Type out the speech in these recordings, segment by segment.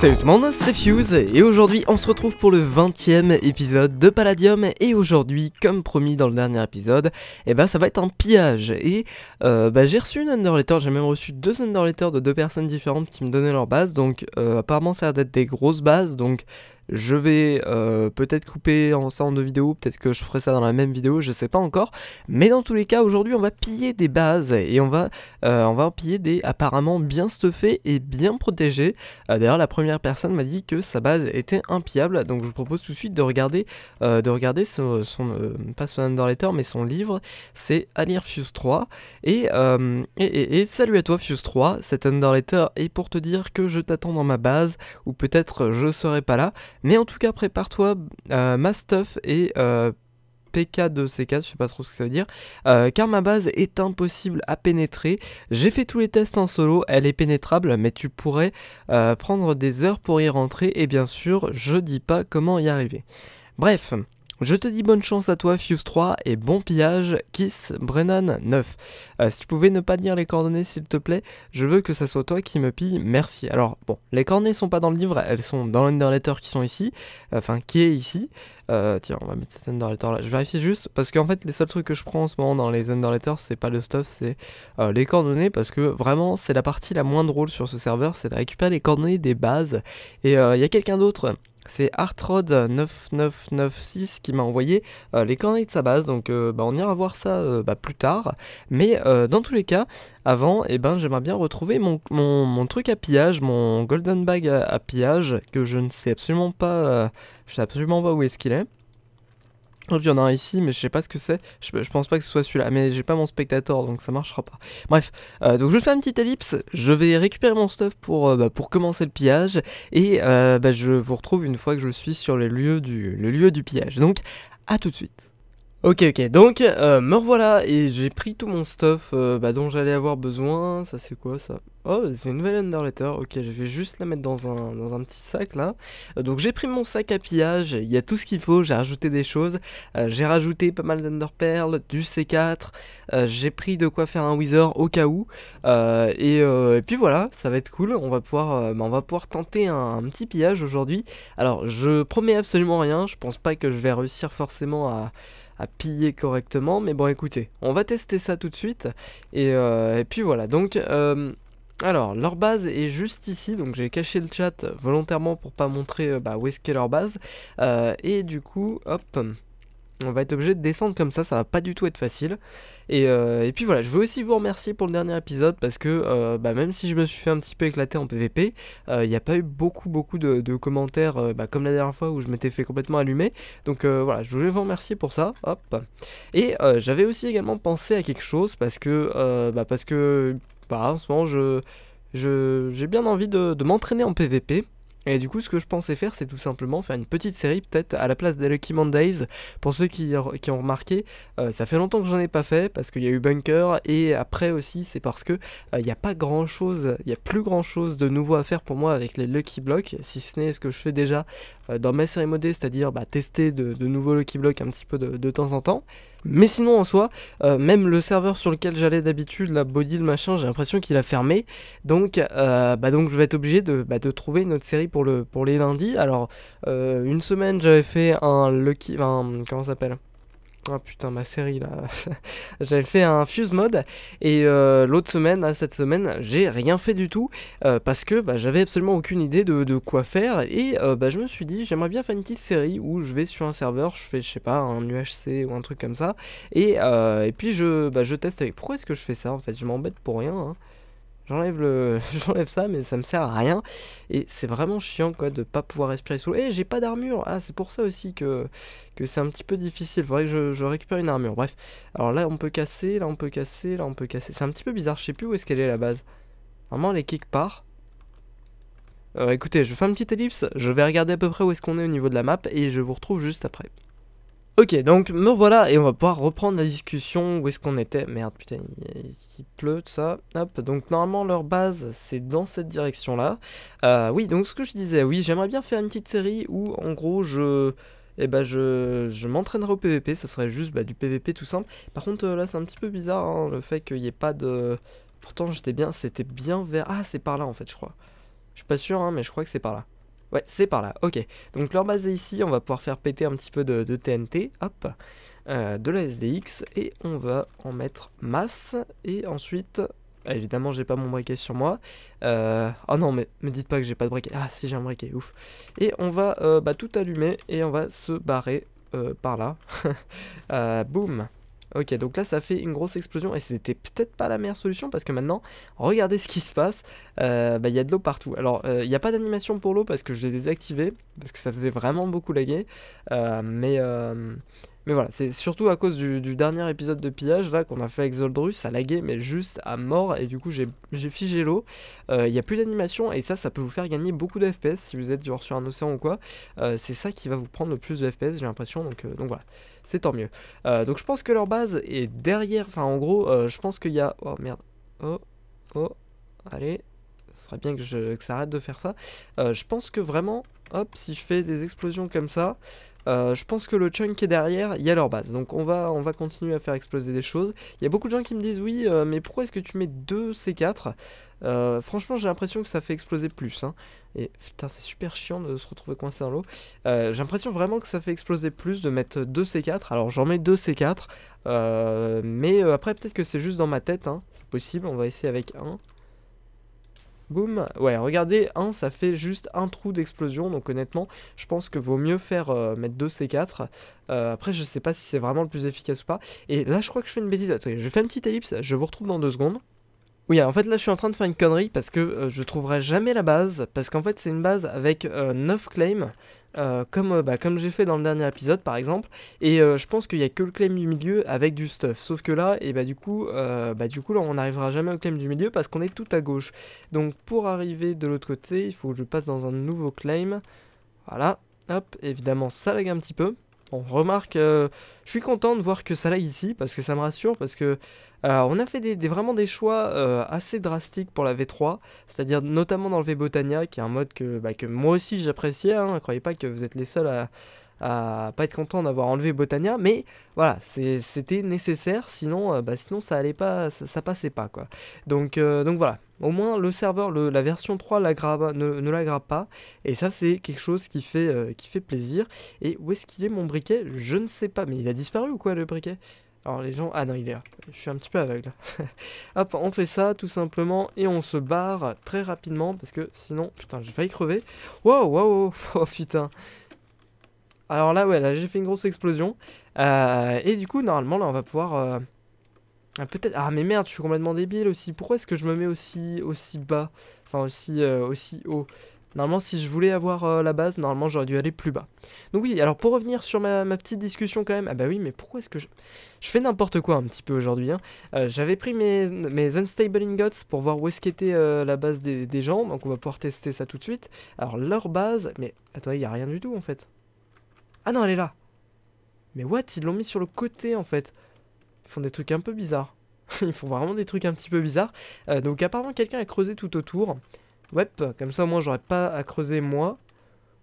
Salut tout le monde, c'est Fuse et aujourd'hui on se retrouve pour le 20ème épisode de Palladium et aujourd'hui comme promis dans le dernier épisode, et eh ben ça va être un pillage et euh, bah, j'ai reçu une underletter, j'ai même reçu deux underletters de deux personnes différentes qui me donnaient leur base donc euh, apparemment ça a l'air d'être des grosses bases donc je vais euh, peut-être couper en ça en deux vidéos, peut-être que je ferai ça dans la même vidéo, je sais pas encore. Mais dans tous les cas, aujourd'hui, on va piller des bases et on va, euh, on va piller des apparemment bien stuffées et bien protégées. Euh, d'ailleurs, la première personne m'a dit que sa base était impillable, donc je vous propose tout de suite de regarder, de regarder son, pas son underletter, mais son livre. C'est à lire Fuse 3. Et, et, et, salut à toi Fuse 3, cet underletter est pour te dire que je t'attends dans ma base, ou peut-être je serai pas là. Mais en tout cas, prépare-toi, euh, ma stuff et euh, PK2C4, je sais pas trop ce que ça veut dire, euh, car ma base est impossible à pénétrer. J'ai fait tous les tests en solo, elle est pénétrable, mais tu pourrais prendre des heures pour y rentrer, et bien sûr, je dis pas comment y arriver. Bref, je te dis bonne chance à toi Fuse 3 et bon pillage Kiss Brennan 9. Euh, si tu pouvais ne pas dire les coordonnées s'il te plaît, je veux que ça soit toi qui me pille, merci. Alors bon, les coordonnées sont pas dans le livre, elles sont dans l'underletter qui sont ici, enfin qui est ici. Euh, tiens, on va mettre cette underletter là. Je vérifie juste parce qu'en fait les seuls trucs que je prends en ce moment dans les underletters c'est pas le stuff, c'est euh, les coordonnées parce que vraiment c'est la partie la moins drôle sur ce serveur, c'est de récupérer les coordonnées des bases. Et il y a quelqu'un d'autre? C'est Artrod9996 qui m'a envoyé euh, les coordonnées de sa base, donc euh, bah, on ira voir ça euh, bah, plus tard. Mais dans tous les cas, avant, eh ben, j'aimerais bien retrouver mon, truc à pillage, mon golden bag à, pillage, que je ne sais absolument pas, je sais absolument pas où est-ce qu'il est. Il y en a un ici, mais je sais pas ce que c'est. Je, pense pas que ce soit celui-là, mais j'ai pas mon spectateur, donc ça marchera pas. Bref, euh, donc je fais une petite ellipse. Je vais récupérer mon stuff pour, euh, bah, pour commencer le pillage. Et euh, bah, je vous retrouve une fois que je suis sur le lieu du, le lieu du pillage. Donc, à tout de suite. Ok ok donc me revoilà et j'ai pris tout mon stuff bah, dont j'allais avoir besoin, ça c'est quoi ça? Oh, c'est une nouvelle underletter. Ok, je vais juste la mettre dans un, dans un petit sac là. Euh, donc j'ai pris mon sac à pillage, il y a tout ce qu'il faut, j'ai rajouté des choses. Euh, j'ai rajouté pas mal d'underpearl, du C4. Euh, j'ai pris de quoi faire un wither au cas où. Et, puis voilà, ça va être cool. On va pouvoir, bah, on va pouvoir tenter un, petit pillage aujourd'hui. Alors je promets absolument rien, je pense pas que je vais réussir forcément à à piller correctement. Mais bon, écoutez, on va tester ça tout de suite. Et, et puis voilà, donc alors, leur base est juste ici, donc j'ai caché le chat volontairement pour pas montrer euh, bah, où est-ce qu'est leur base. Euh, et du coup, hop, on va être obligé de descendre comme ça, ça va pas du tout être facile. Et, euh, puis voilà, je veux aussi vous remercier pour le dernier épisode parce que bah, même si je me suis fait un petit peu éclater en PVP, il n'y a pas eu beaucoup beaucoup de, commentaires bah, comme la dernière fois où je m'étais fait complètement allumer. Donc voilà, je voulais vous remercier pour ça. Et j'avais aussi également pensé à quelque chose parce que, bah, parce que en ce moment, je, j'ai bien envie de, m'entraîner en PVP. Et du coup, ce que je pensais faire, c'est tout simplement faire une petite série, peut-être à la place des Lucky Mondays. Pour ceux qui, ont remarqué, euh, ça fait longtemps que j'en ai pas fait parce qu'il y a eu Bunker. Et après aussi, c'est parce que euh, il n'y a pas grand chose, il n'y a plus grand chose de nouveau à faire pour moi avec les Lucky Blocks, si ce n'est ce que je fais déjà euh, dans ma série modée, c'est-à-dire bah, tester de, nouveaux Lucky Blocks un petit peu de temps en temps. Mais sinon en soi, euh, même le serveur sur lequel j'allais d'habitude, la body, le machin, j'ai l'impression qu'il a fermé. Donc, euh, bah donc je vais être obligé de, bah, de, trouver une autre série pour, le, pour les lundis. Alors, euh, une semaine j'avais fait un Lucky... Enfin, comment ça s'appelle? Oh putain, ma série là. J'avais fait un fuse mode et euh, l'autre semaine, cette semaine, j'ai rien fait du tout euh, parce que bah, j'avais absolument aucune idée de, quoi faire et euh, bah, je me suis dit j'aimerais bien faire une petite série où je vais sur un serveur, je fais je sais pas un UHC ou un truc comme ça et, et puis je, bah, je teste avec. Pourquoi est-ce que je fais ça en fait? Je m'embête pour rien. Hein. J'enlève le, j'enlève ça, mais ça me sert à rien. Et c'est vraiment chiant quoi de pas pouvoir respirer sous l'eau. Et j'ai pas d'armure. Ah, c'est pour ça aussi que, que c'est un petit peu difficile. Faudrait que je, récupère une armure. Bref. Alors là, on peut casser, là on peut casser, là on peut casser. C'est un petit peu bizarre. Je sais plus où est-ce qu'elle est la base. Normalement, elle est quelque part. Euh, écoutez, je fais une petite ellipse. Je vais regarder à peu près où est-ce qu'on est au niveau de la map et je vous retrouve juste après. Ok, donc me voilà et on va pouvoir reprendre la discussion. Où est-ce qu'on était Merde, putain, il, pleut, tout ça. Hop, donc normalement leur base, c'est dans cette direction-là. Euh, oui, donc ce que je disais, oui, j'aimerais bien faire une petite série où, en gros, je... Eh ben je, je m'entraînerai au PVP, ça serait juste bah, du PVP tout simple. Par contre euh, là c'est un petit peu bizarre hein, le fait qu'il n'y ait pas de... Pourtant j'étais bien, c'était bien vers... Ah c'est par là en fait je crois. suis pas sûr, hein, mais je crois que c'est par là. Ouais, c'est par là, ok. Donc leur base est ici, on va pouvoir faire péter un petit peu de, TNT, hop, euh, de la SDX, et on va en mettre masse, et ensuite... Ah, évidemment, j'ai pas mon briquet sur moi. Euh, oh non, mais me dites pas que j'ai pas de briquet. Ah, si, j'ai un briquet, ouf. Et on va euh, bah, tout allumer et on va se barrer par là. boum. Ok, donc là ça fait une grosse explosion et c'était peut-être pas la meilleure solution parce que maintenant, regardez ce qui se passe, euh, bah, il y a de l'eau partout. Alors, euh, il n'y a pas d'animation pour l'eau parce que je l'ai désactivé, parce que ça faisait vraiment beaucoup laguer, euh, mais... Mais voilà, c'est surtout à cause du, dernier épisode de pillage là qu'on a fait avec Zoldrus, ça laguait mais juste à mort et du coup j'ai figé l'eau. Il n'y a plus d'animation et ça, ça peut vous faire gagner beaucoup de FPS si vous êtes genre sur un océan ou quoi. c'est ça qui va vous prendre le plus de FPS j'ai l'impression donc, donc voilà c'est tant mieux. Euh, donc je pense que leur base est derrière, enfin en gros, euh, je pense qu'il y a... Oh merde, oh, oh, allez, ce serait bien que, je, que ça arrête de faire ça. Euh, je pense que vraiment, hop, si je fais des explosions comme ça, euh, je pense que le chunk est derrière, il y a leur base. Donc on va, on va continuer à faire exploser des choses. Il y a beaucoup de gens qui me disent oui, euh, mais pourquoi est-ce que tu mets deux C4 euh, Franchement, j'ai l'impression que ça fait exploser plus. Hein. Et putain, c'est super chiant de se retrouver coincé dans l'eau. j'ai l'impression vraiment que ça fait exploser plus de mettre deux C4. Alors j'en mets deux C4. mais après, peut-être que c'est juste dans ma tête. Hein. C'est possible, on va essayer avec un. Boum. Ouais, regardez, 1, ça fait juste un trou d'explosion. Donc honnêtement, je pense que vaut mieux faire euh, mettre 2 C4. Euh, après, je sais pas si c'est vraiment le plus efficace ou pas. Et là, je crois que je fais une bêtise. Attendez, je fais une petite ellipse. Je vous retrouve dans 2 secondes. Oui, en fait là je suis en train de faire une connerie parce que euh, je trouverai jamais la base, parce qu'en fait c'est une base avec 9 claims, euh, comme, euh, bah, comme j'ai fait dans le dernier épisode par exemple, et euh, je pense qu'il n'y a que le claim du milieu avec du stuff, sauf que là, et bah, du coup, bah, du coup là on n'arrivera jamais au claim du milieu parce qu'on est tout à gauche. Donc pour arriver de l'autre côté, il faut que je passe dans un nouveau claim, voilà, hop, évidemment ça lag un petit peu, on remarque, je suis content de voir que ça lag ici parce que ça me rassure parce que euh, on a fait vraiment des choix euh, assez drastiques pour la V3, c'est-à-dire notamment dans le V-Botania, qui est un mode que, bah, que moi aussi j'appréciais. Hein, croyez pas que vous êtes les seuls à, à pas être content d'avoir enlevé Botania, mais voilà, c'était nécessaire, sinon, euh, bah, sinon ça allait pas, ça, passait pas quoi. Donc, donc voilà, au moins le serveur, la version 3 la ne, ne la pas, et ça c'est quelque chose qui fait, qui fait plaisir. Et où est-ce qu'il est mon briquet? Je ne sais pas, mais il a disparu ou quoi le briquet? Alors les gens... Ah non, il est là. Je suis un petit peu aveugle. Hop, on fait ça tout simplement et on se barre très rapidement parce que sinon... Putain, j'ai failli crever. Wow, wow, Oh putain. Alors là, ouais, là j'ai fait une grosse explosion. Euh, et du coup, normalement, là, on va pouvoir... Euh, peut-être... Ah mais merde, je suis complètement débile aussi. Pourquoi est-ce que je me mets aussi, aussi bas? Enfin, aussi, euh, aussi haut? Normalement, si je voulais avoir la base, normalement, j'aurais dû aller plus bas. Donc oui, alors pour revenir sur ma, petite discussion quand même, ah bah oui, mais pourquoi est-ce que je... Je fais n'importe quoi un petit peu aujourd'hui. Hein. J'avais pris mes, mes Unstable Ingots pour voir où est-ce qu'était la base des, gens, donc on va pouvoir tester ça tout de suite. Alors leur base... Mais attendez, il n'y a rien du tout en fait. Ah non, elle est là Mais what Ils l'ont mis sur le côté en fait. Ils font des trucs un peu bizarres. Ils font vraiment des trucs un petit peu bizarres. donc apparemment quelqu'un a creusé tout autour. Ouais, comme ça au moins j'aurais pas à creuser moi.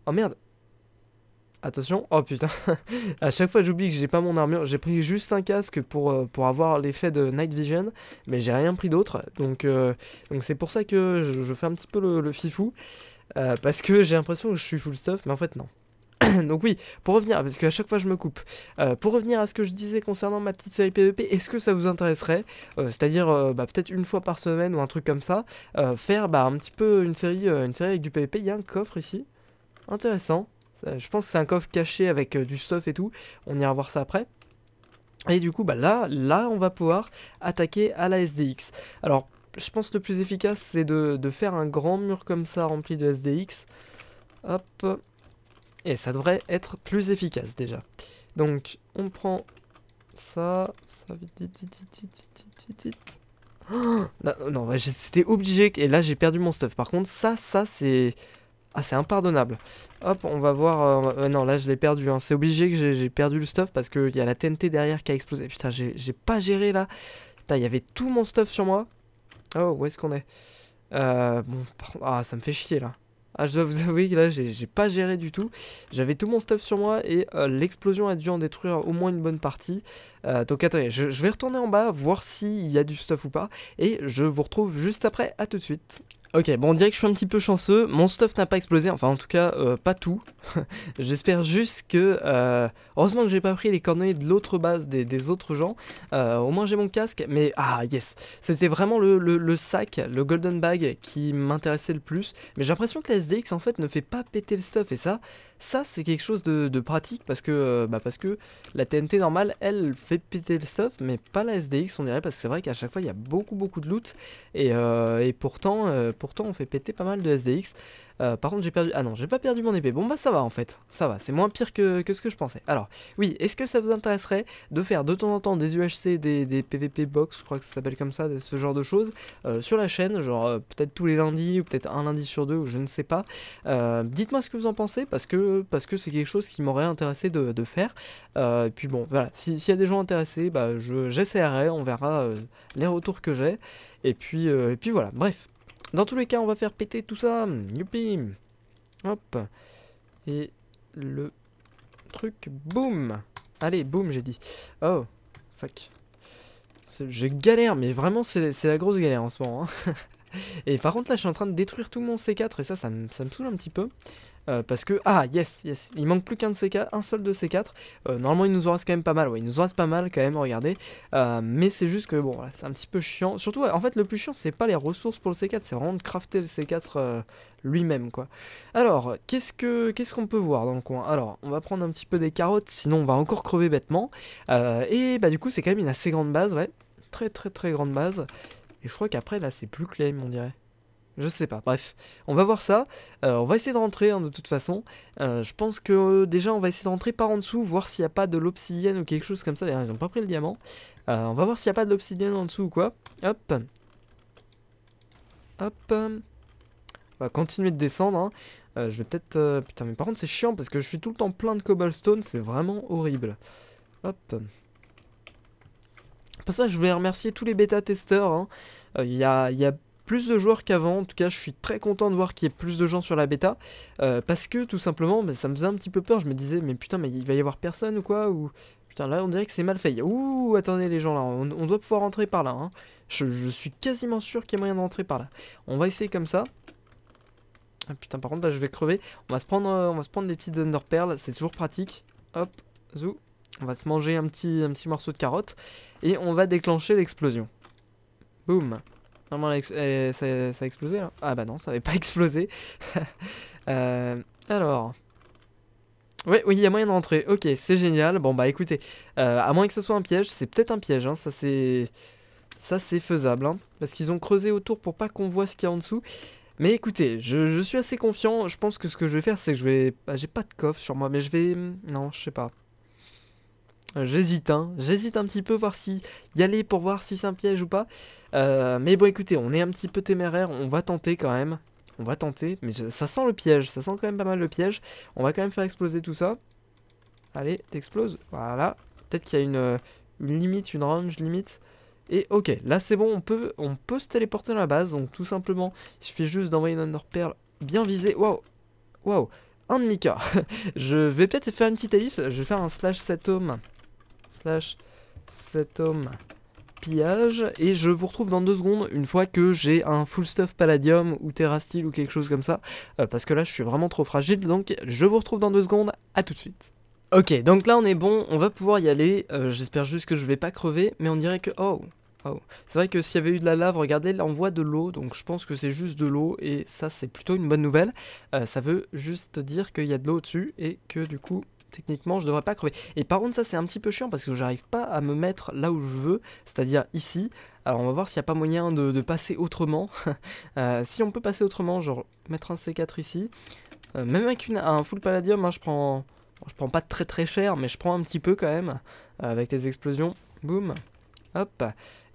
Oh merde Attention, oh putain, à chaque fois j'oublie que j'ai pas mon armure, j'ai pris juste un casque pour, euh, avoir l'effet de Night Vision, mais j'ai rien pris d'autre, donc euh, donc c'est pour ça que je, fais un petit peu le, fifou, euh, parce que j'ai l'impression que je suis full stuff, mais en fait non. Donc oui, pour revenir, parce qu'à chaque fois je me coupe, euh, pour revenir à ce que je disais concernant ma petite série PVP, est-ce que ça vous intéresserait euh, C'est-à-dire euh, bah, peut-être une fois par semaine ou un truc comme ça, faire bah, un petit peu une série, une série avec du PVP. Il y a un coffre ici, intéressant. je pense que c'est un coffre caché avec du stuff et tout. On ira voir ça après. Et du coup, bah là, là, on va pouvoir attaquer à la SDX. Alors, je pense que le plus efficace, c'est de faire un grand mur comme ça rempli de SDX. Hop, et ça devrait être plus efficace déjà. Donc, on prend ça. Ça, vite, vite, vite, vite, vite, vite, vite, oh non, c'était obligé. Et là, j'ai perdu mon stuff. Par contre, ça, ça, c'est... Ah, c'est impardonnable. Hop, on va voir... Euh, non, là, je l'ai perdu. Hein. C'est obligé que j'ai perdu le stuff parce qu'il y a la TNT derrière qui a explosé. Putain, j'ai pas géré, là. Putain, il y avait tout mon stuff sur moi. Oh, où est-ce qu'on est, euh, Bon, ah, ça me fait chier, là. Ah, je dois vous avouer que là, j'ai pas géré du tout. J'avais tout mon stuff sur moi et euh, l'explosion a dû en détruire au moins une bonne partie. Euh, donc attendez, je, je, vais retourner en bas, voir s'il y a du stuff ou pas. Et je vous retrouve juste après, à tout de suite. Ok, bon, on dirait que je suis un petit peu chanceux. Mon stuff n'a pas explosé, enfin en tout cas, euh, pas tout. J'espère juste que... Euh, heureusement que j'ai pas pris les coordonnées de l'autre base des, autres gens. Euh, au moins j'ai mon casque, mais... Ah, yes C'était vraiment le, sac, le golden bag qui m'intéressait le plus. Mais j'ai l'impression que la SDX, en fait, ne fait pas péter le stuff. Et ça, ça c'est quelque chose de, pratique parce que, bah, parce que la TNT normale, elle, fait péter le stuff, mais pas la SDX, on dirait, parce que c'est vrai qu'à chaque fois, il y a beaucoup, beaucoup de loot. Et, et pourtant pourtant on fait péter pas mal de SDX. Euh, par contre j'ai perdu... Ah non, j'ai pas perdu mon épée. Bon bah ça va en fait, ça va, c'est moins pire que, ce que je pensais. Alors, oui, est-ce que ça vous intéresserait de faire de temps en temps des UHC, des, PVP box, je crois que ça s'appelle comme ça, ce genre de choses, euh, sur la chaîne, genre euh, peut-être tous les lundis, ou peut-être un lundi sur deux, ou je ne sais pas. Dites-moi ce que vous en pensez, parce que parce que c'est quelque chose qui m'aurait intéressé de, faire. et puis bon, voilà, s'il y a des gens intéressés, bah j'essaierai, on verra les retours que j'ai. Et puis, et puis voilà, bref. Dans tous les cas, on va faire péter tout ça. Youpi. Hop. Et le truc, boum. Allez, boum, j'ai dit. Oh, fuck. Je galère, mais vraiment, c'est la grosse galère en ce moment. Hein. et par contre, là, je suis en train de détruire tout mon C4, et ça, ça me, ça me saoule un petit peu. Euh, parce que, ah yes, yes, il manque plus qu'un de ces un seul de ces quatre. Euh, normalement, il nous en reste quand même pas mal, ouais, il nous en reste pas mal quand même, regardez. Euh, mais c'est juste que, bon, c'est un petit peu chiant. Surtout, en fait, le plus chiant, c'est pas les ressources pour le C4, c'est vraiment de crafter le C4 lui-même, quoi. Alors, qu'est-ce que qu'est-ce qu'on peut voir dans le coin? Alors, on va prendre un petit peu des carottes, sinon on va encore crever bêtement. et bah, du coup, c'est quand même une assez grande base, ouais. Très, très, très grande base. Et je crois qu'après, là, c'est plus claim, on dirait. Je sais pas, bref. On va voir ça. Euh, on va essayer de rentrer hein, de toute façon. Euh, je pense que euh, déjà on va essayer de rentrer par en dessous, voir s'il n'y a pas de l'obsidienne ou quelque chose comme ça. D'ailleurs ils n'ont pas pris le diamant. on va voir s'il n'y a pas de l'obsidienne en dessous ou quoi. Hop. Hop. On va continuer de descendre. Hein. je vais peut-être... putain mais par contre c'est chiant parce que je suis tout le temps plein de cobblestone. C'est vraiment horrible. Hop. Pour ça je voulais remercier tous les bêta-testeurs. Hein. Il y, a, y a plus de joueurs qu'avant. En tout cas, je suis très content de voir qu'il y ait plus de gens sur la bêta. Euh, parce que tout simplement, bah, ça me faisait un petit peu peur. Je me disais, mais putain, mais il va y avoir personne ou quoi Ou putain, là, on dirait que c'est mal fait. Ouh, attendez les gens là, on, doit pouvoir rentrer par là. Hein. Je, suis quasiment sûr qu'il y a moyen d'entrer par là. On va essayer comme ça. Ah putain, par contre, là, je vais crever. On va se prendre, euh, on va se prendre des petites underperles. C'est toujours pratique. Hop, zou. On va se manger un petit, un petit morceau de carotte. Et on va déclencher l'explosion. Boum. Normalement, ça, a explosé là Ah bah non, ça avait pas explosé. Euh, alors... Oui, oui, il y a moyen d'entrer. Ok, c'est génial. Bon bah écoutez, euh, à moins que ce soit un piège, c'est peut-être un piège. Hein. Ça c'est... Ça c'est faisable. Hein. parce qu'ils ont creusé autour pour pas qu'on voit ce qu'il y a en dessous. Mais écoutez, je, suis assez confiant. Je pense que ce que je vais faire, c'est que je vais... Bah, J'ai pas de coffre sur moi, mais je vais... Non, je sais pas. J'hésite, hein. J'hésite un petit peu, voir si y aller pour voir si c'est un piège ou pas. Euh, mais bon, écoutez, on est un petit peu téméraire, on va tenter quand même. On va tenter, mais ça sent le piège, ça sent quand même pas mal le piège. On va quand même faire exploser tout ça. Allez, t'exploses. Voilà. Peut-être qu'il y a une, limite, une range limite. Et ok, là c'est bon, on peut, on peut se téléporter dans la base. Donc tout simplement, il suffit juste d'envoyer une Underpearl bien visée. Waouh Waouh Un demi-quart. je vais peut-être faire une petite ellipse. Je vais faire un slash 7 home cet homme pillage et je vous retrouve dans deux secondes une fois que j'ai un full stuff palladium ou terrastyle ou quelque chose comme ça euh, parce que là je suis vraiment trop fragile donc je vous retrouve dans deux secondes à tout de suite ok donc là on est bon on va pouvoir y aller euh, j'espère juste que je vais pas crever mais on dirait que oh Oh. C'est vrai que s'il y avait eu de la lave, regardez, là on voit de l'eau, donc je pense que c'est juste de l'eau, et ça c'est plutôt une bonne nouvelle. Euh, ça veut juste dire qu'il y a de l'eau au-dessus, et que du coup techniquement je devrais pas crever. Et par contre ça c'est un petit peu chiant parce que j'arrive pas à me mettre là où je veux, c'est-à-dire ici. Alors on va voir s'il n'y a pas moyen de, passer autrement. Euh, si on peut passer autrement, genre mettre un C4 ici. Euh, même avec un full palladium, hein, je prends... je prends pas très très cher, mais je prends un petit peu quand même. Euh, avec les explosions. Boum. Hop.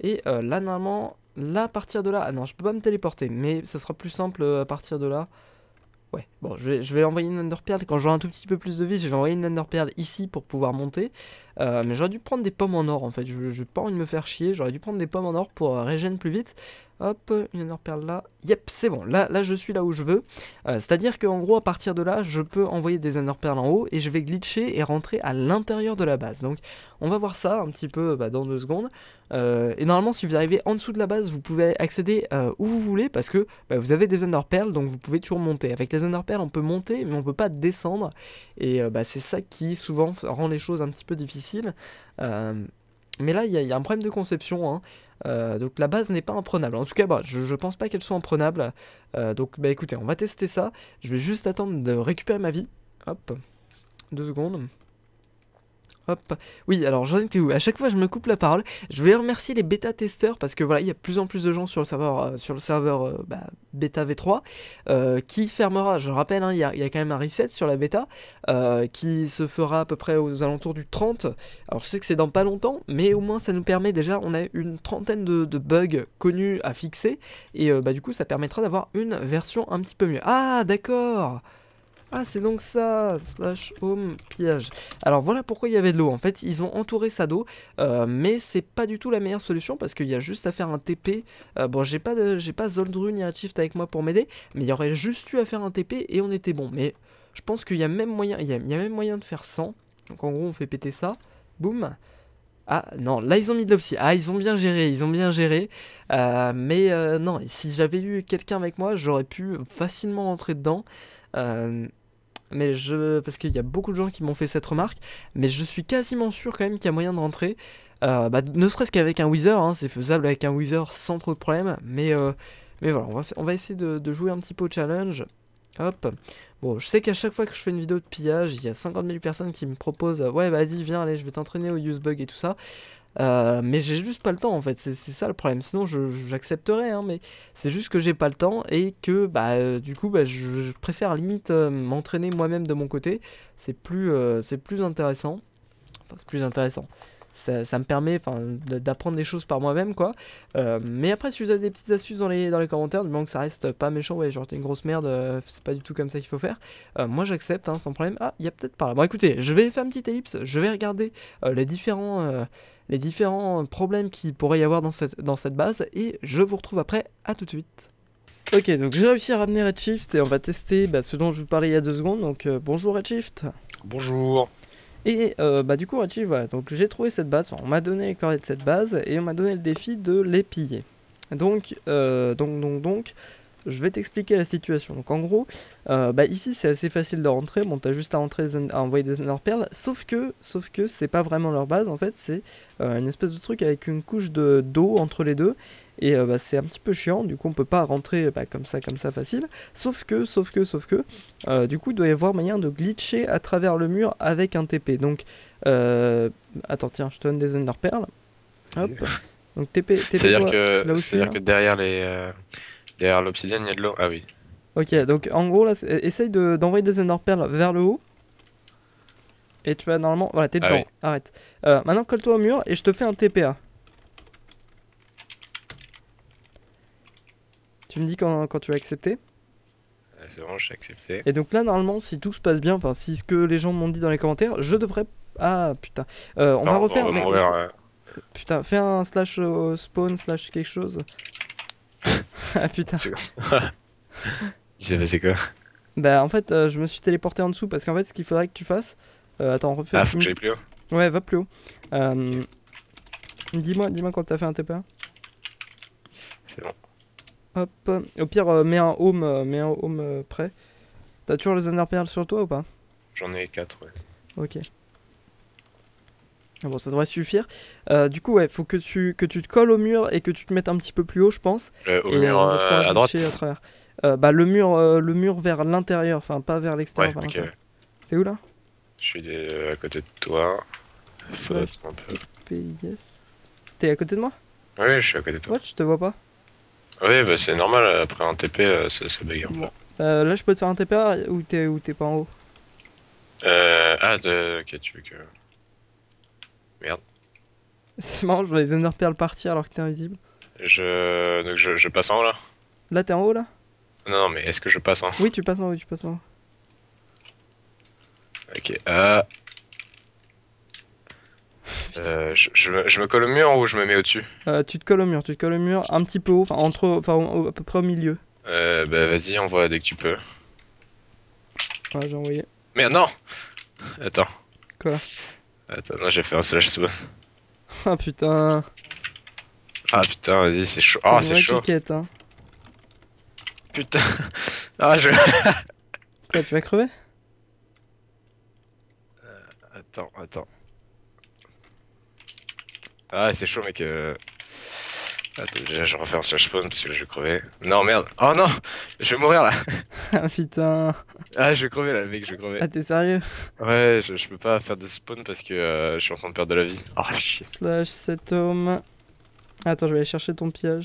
Et là normalement, là à partir de là... Ah non, je peux pas me téléporter, mais ça sera plus simple à partir de là. Ouais, bon, je vais, je vais envoyer une Underpearl. Quand j'aurai un tout petit peu plus de vie, je vais envoyer une Underpearl ici pour pouvoir monter. Euh, mais j'aurais dû prendre des pommes en or en fait. Je n'ai pas envie de me faire chier. J'aurais dû prendre des pommes en or pour euh, régénérer plus vite. Hop, une ender perle là. Yep, c'est bon. Là, je suis là où je veux. Euh, c'est-à-dire qu'en gros, à partir de là, je peux envoyer des ender perles en haut et je vais glitcher et rentrer à l'intérieur de la base. Donc, on va voir ça un petit peu bah, dans deux secondes. Euh, et normalement, si vous arrivez en dessous de la base, vous pouvez accéder euh, où vous voulez parce que bah, vous avez des ender perles, donc vous pouvez toujours monter. Avec les ender perles, on peut monter, mais on peut pas descendre. Et bah, c'est ça qui souvent rend les choses un petit peu difficiles. mais là, il y, a un problème de conception. Hein. Euh, donc la base n'est pas imprenable. En tout cas, bah, je, ne pense pas qu'elle soit imprenable. Euh, donc bah écoutez, on va tester ça. Je vais juste attendre de récupérer ma vie. Hop, deux secondes. Hop. Oui, alors j'en étais où? À chaque fois, je me coupe la parole. Je vais remercier les bêta-testeurs parce que voilà, il y a de plus en plus de gens sur le serveur, euh, sur le serveur euh, bah, bêta V3 euh, qui fermera. Je rappelle, hein, il y, a, quand même un reset sur la bêta qui se fera à peu près aux alentours du 30. Alors je sais que c'est dans pas longtemps, mais au moins ça nous permet déjà, on a une trentaine de, de bugs connus à fixer et bah, du coup, ça permettra d'avoir une version un petit peu mieux. Ah, d'accord ah, c'est donc ça, slash home pillage. Alors voilà pourquoi il y avait de l'eau. En fait, ils ont entouré ça d'eau, euh, mais c'est pas du tout la meilleure solution parce qu'il y a juste à faire un TP. Euh, bon, j'ai pas, pas Zoldru ni Achieved avec moi pour m'aider, mais il y aurait juste eu à faire un TP et on était bon. Mais je pense qu'il y a même moyen, y a, même moyen de faire 100. Donc en gros, on fait péter ça. Boum. Ah non, là ils ont mis de l'opsie. Ah, ils ont bien géré, ils ont bien géré. Euh, mais non, si j'avais eu quelqu'un avec moi, j'aurais pu facilement rentrer dedans. Euh, mais je parce qu'il y a beaucoup de gens qui m'ont fait cette remarque, mais je suis quasiment sûr quand même qu'il y a moyen de rentrer. Euh, bah, ne serait-ce qu'avec un Wither, hein, c'est faisable avec un Wither sans trop de problème, mais, euh, mais voilà, on va, on va essayer de, jouer un petit peu au challenge. Hop. Bon, je sais qu'à chaque fois que je fais une vidéo de pillage, il y a 50 000 personnes qui me proposent Ouais, vas-y, viens, allez, je vais t'entraîner au use bug et tout ça. Euh, mais j'ai juste pas le temps en fait, c'est ça le problème. Sinon j'accepterais, hein, mais c'est juste que j'ai pas le temps et que bah, euh, du coup bah, je, préfère limite euh, m'entraîner moi-même de mon côté. C'est plus, c'est plus intéressant. Enfin, c'est plus intéressant ça, me permet d'apprendre des choses par moi-même quoi. Mais après si vous avez des petites astuces dans les, dans les commentaires, du moment que ça reste pas méchant, ouais genre t'es une grosse merde, c'est pas du tout comme ça qu'il faut faire. Moi j'accepte hein, sans problème. Ah il y a peut-être pas là. Bon écoutez, je vais faire une petite ellipse, je vais regarder les différents les différents problèmes qu'il pourrait y avoir dans cette, dans cette base et je vous retrouve après, à tout de suite. Ok, donc j'ai réussi à ramener Redshift et on va tester bah, ce dont je vous parlais il y a deux secondes. Donc bonjour Redshift. Bonjour. Et euh, bah du coup, voilà, donc j'ai trouvé cette base, on m'a donné les coordonnées de cette base et on m'a donné le défi de les piller. Donc, euh, donc, donc, donc, je vais t'expliquer la situation. Donc en gros, euh, bah ici c'est assez facile de rentrer. Bon, t'as juste à, rentrer, à envoyer des ender perles. Sauf que, sauf que c'est pas vraiment leur base. En fait, c'est euh, une espèce de truc avec une couche de d'eau entre les deux. Et euh, bah, c'est un petit peu chiant. Du coup, on peut pas rentrer bah, comme ça, comme ça facile. Sauf que, sauf que, sauf que, du coup, il doit y avoir moyen de glitcher à travers le mur avec un TP. Donc, attends, tiens, je te donne des ender perles. Hop. Donc TP, TP C'est-à-dire que, que derrière les Derrière l'obsidienne, il y a de l'eau. Ah oui. Ok, donc en gros, là, essaye d'envoyer des ender perles vers le haut. Et tu vas normalement. Voilà, t'es ah dedans. Arrête. Euh, maintenant, colle-toi au mur et je te fais un TPA. Tu me dis quand, quand tu vas accepter C'est bon, j'ai accepté. Et donc là, normalement, si tout se passe bien, enfin, si ce que les gens m'ont dit dans les commentaires, je devrais. Ah putain. Euh, on va refaire. Putain, fais un slash euh, spawn slash quelque chose. ah putain. Il s'est passé quoi Bah en fait euh, je me suis téléporté en dessous parce qu'en fait ce qu'il faudrait que tu fasses... Euh, attends refais... Ah faut que j'aille plus haut Ouais va plus haut. Euh, dis-moi dis quand t'as fait un TP1. C'est bon. Hop, au pire mets un home, mets un home prêt. T'as toujours les underperles sur toi ou pas? J'en ai 4 ouais. Ok. Bon, ça devrait suffire. Euh, du coup, ouais, faut que tu, que tu te colles au mur et que tu te mettes un petit peu plus haut, je pense. Euh, au mur euh, à droite à travers. bah, le mur, le mur vers l'intérieur, enfin pas vers l'extérieur. Ouais, okay. T'es où là? Je suis à côté de toi. yes. T'es à côté de moi? Oui, je suis à côté de toi. Ouais, je te vois pas. Oui, bah c'est normal, après un TP, ça, ça un peu. là, je peux te faire un TP ou t'es pas en haut? Euh. Ah, de... ok, tu veux que. Merde. C'est marrant, je vois les Ender Pearls partir alors que t'es invisible. Je... Donc je, je passe en haut là Là t'es en haut là? Non, non, mais est-ce que je passe en haut? Oui, tu passes en haut, tu passes en haut. Ok, ah. Euh, je, je me, je me colle au mur ou je me mets au-dessus? Euh, tu te colles au mur, tu te colles au mur un petit peu haut, enfin entre, enfin à peu près au milieu. euh, Bah vas-y, envoie dès que tu peux. Ouais, j'ai envoyé. Merde, non Attends. Quoi? Attends, non, j'ai fait un slash spawn. Ah putain. Ah putain, vas-y, c'est chaud. Ah, une c'est chaud. cliquette, hein. Putain. Ah, je. Quoi, tu vas crever? Attends, attends. Ah, c'est chaud, mec. euh. Attends, déjà, je refais un slash spawn parce que là, je vais crever. Non, merde. Oh non Je vais mourir là. Ah putain. Ah, je vais crever là, mec, je vais crever. Ah t'es sérieux? Ouais, je, je peux pas faire de spawn parce que euh, je suis en train de perdre de la vie. Ah, chier. Slash cet homme. Attends, je vais aller chercher ton piège.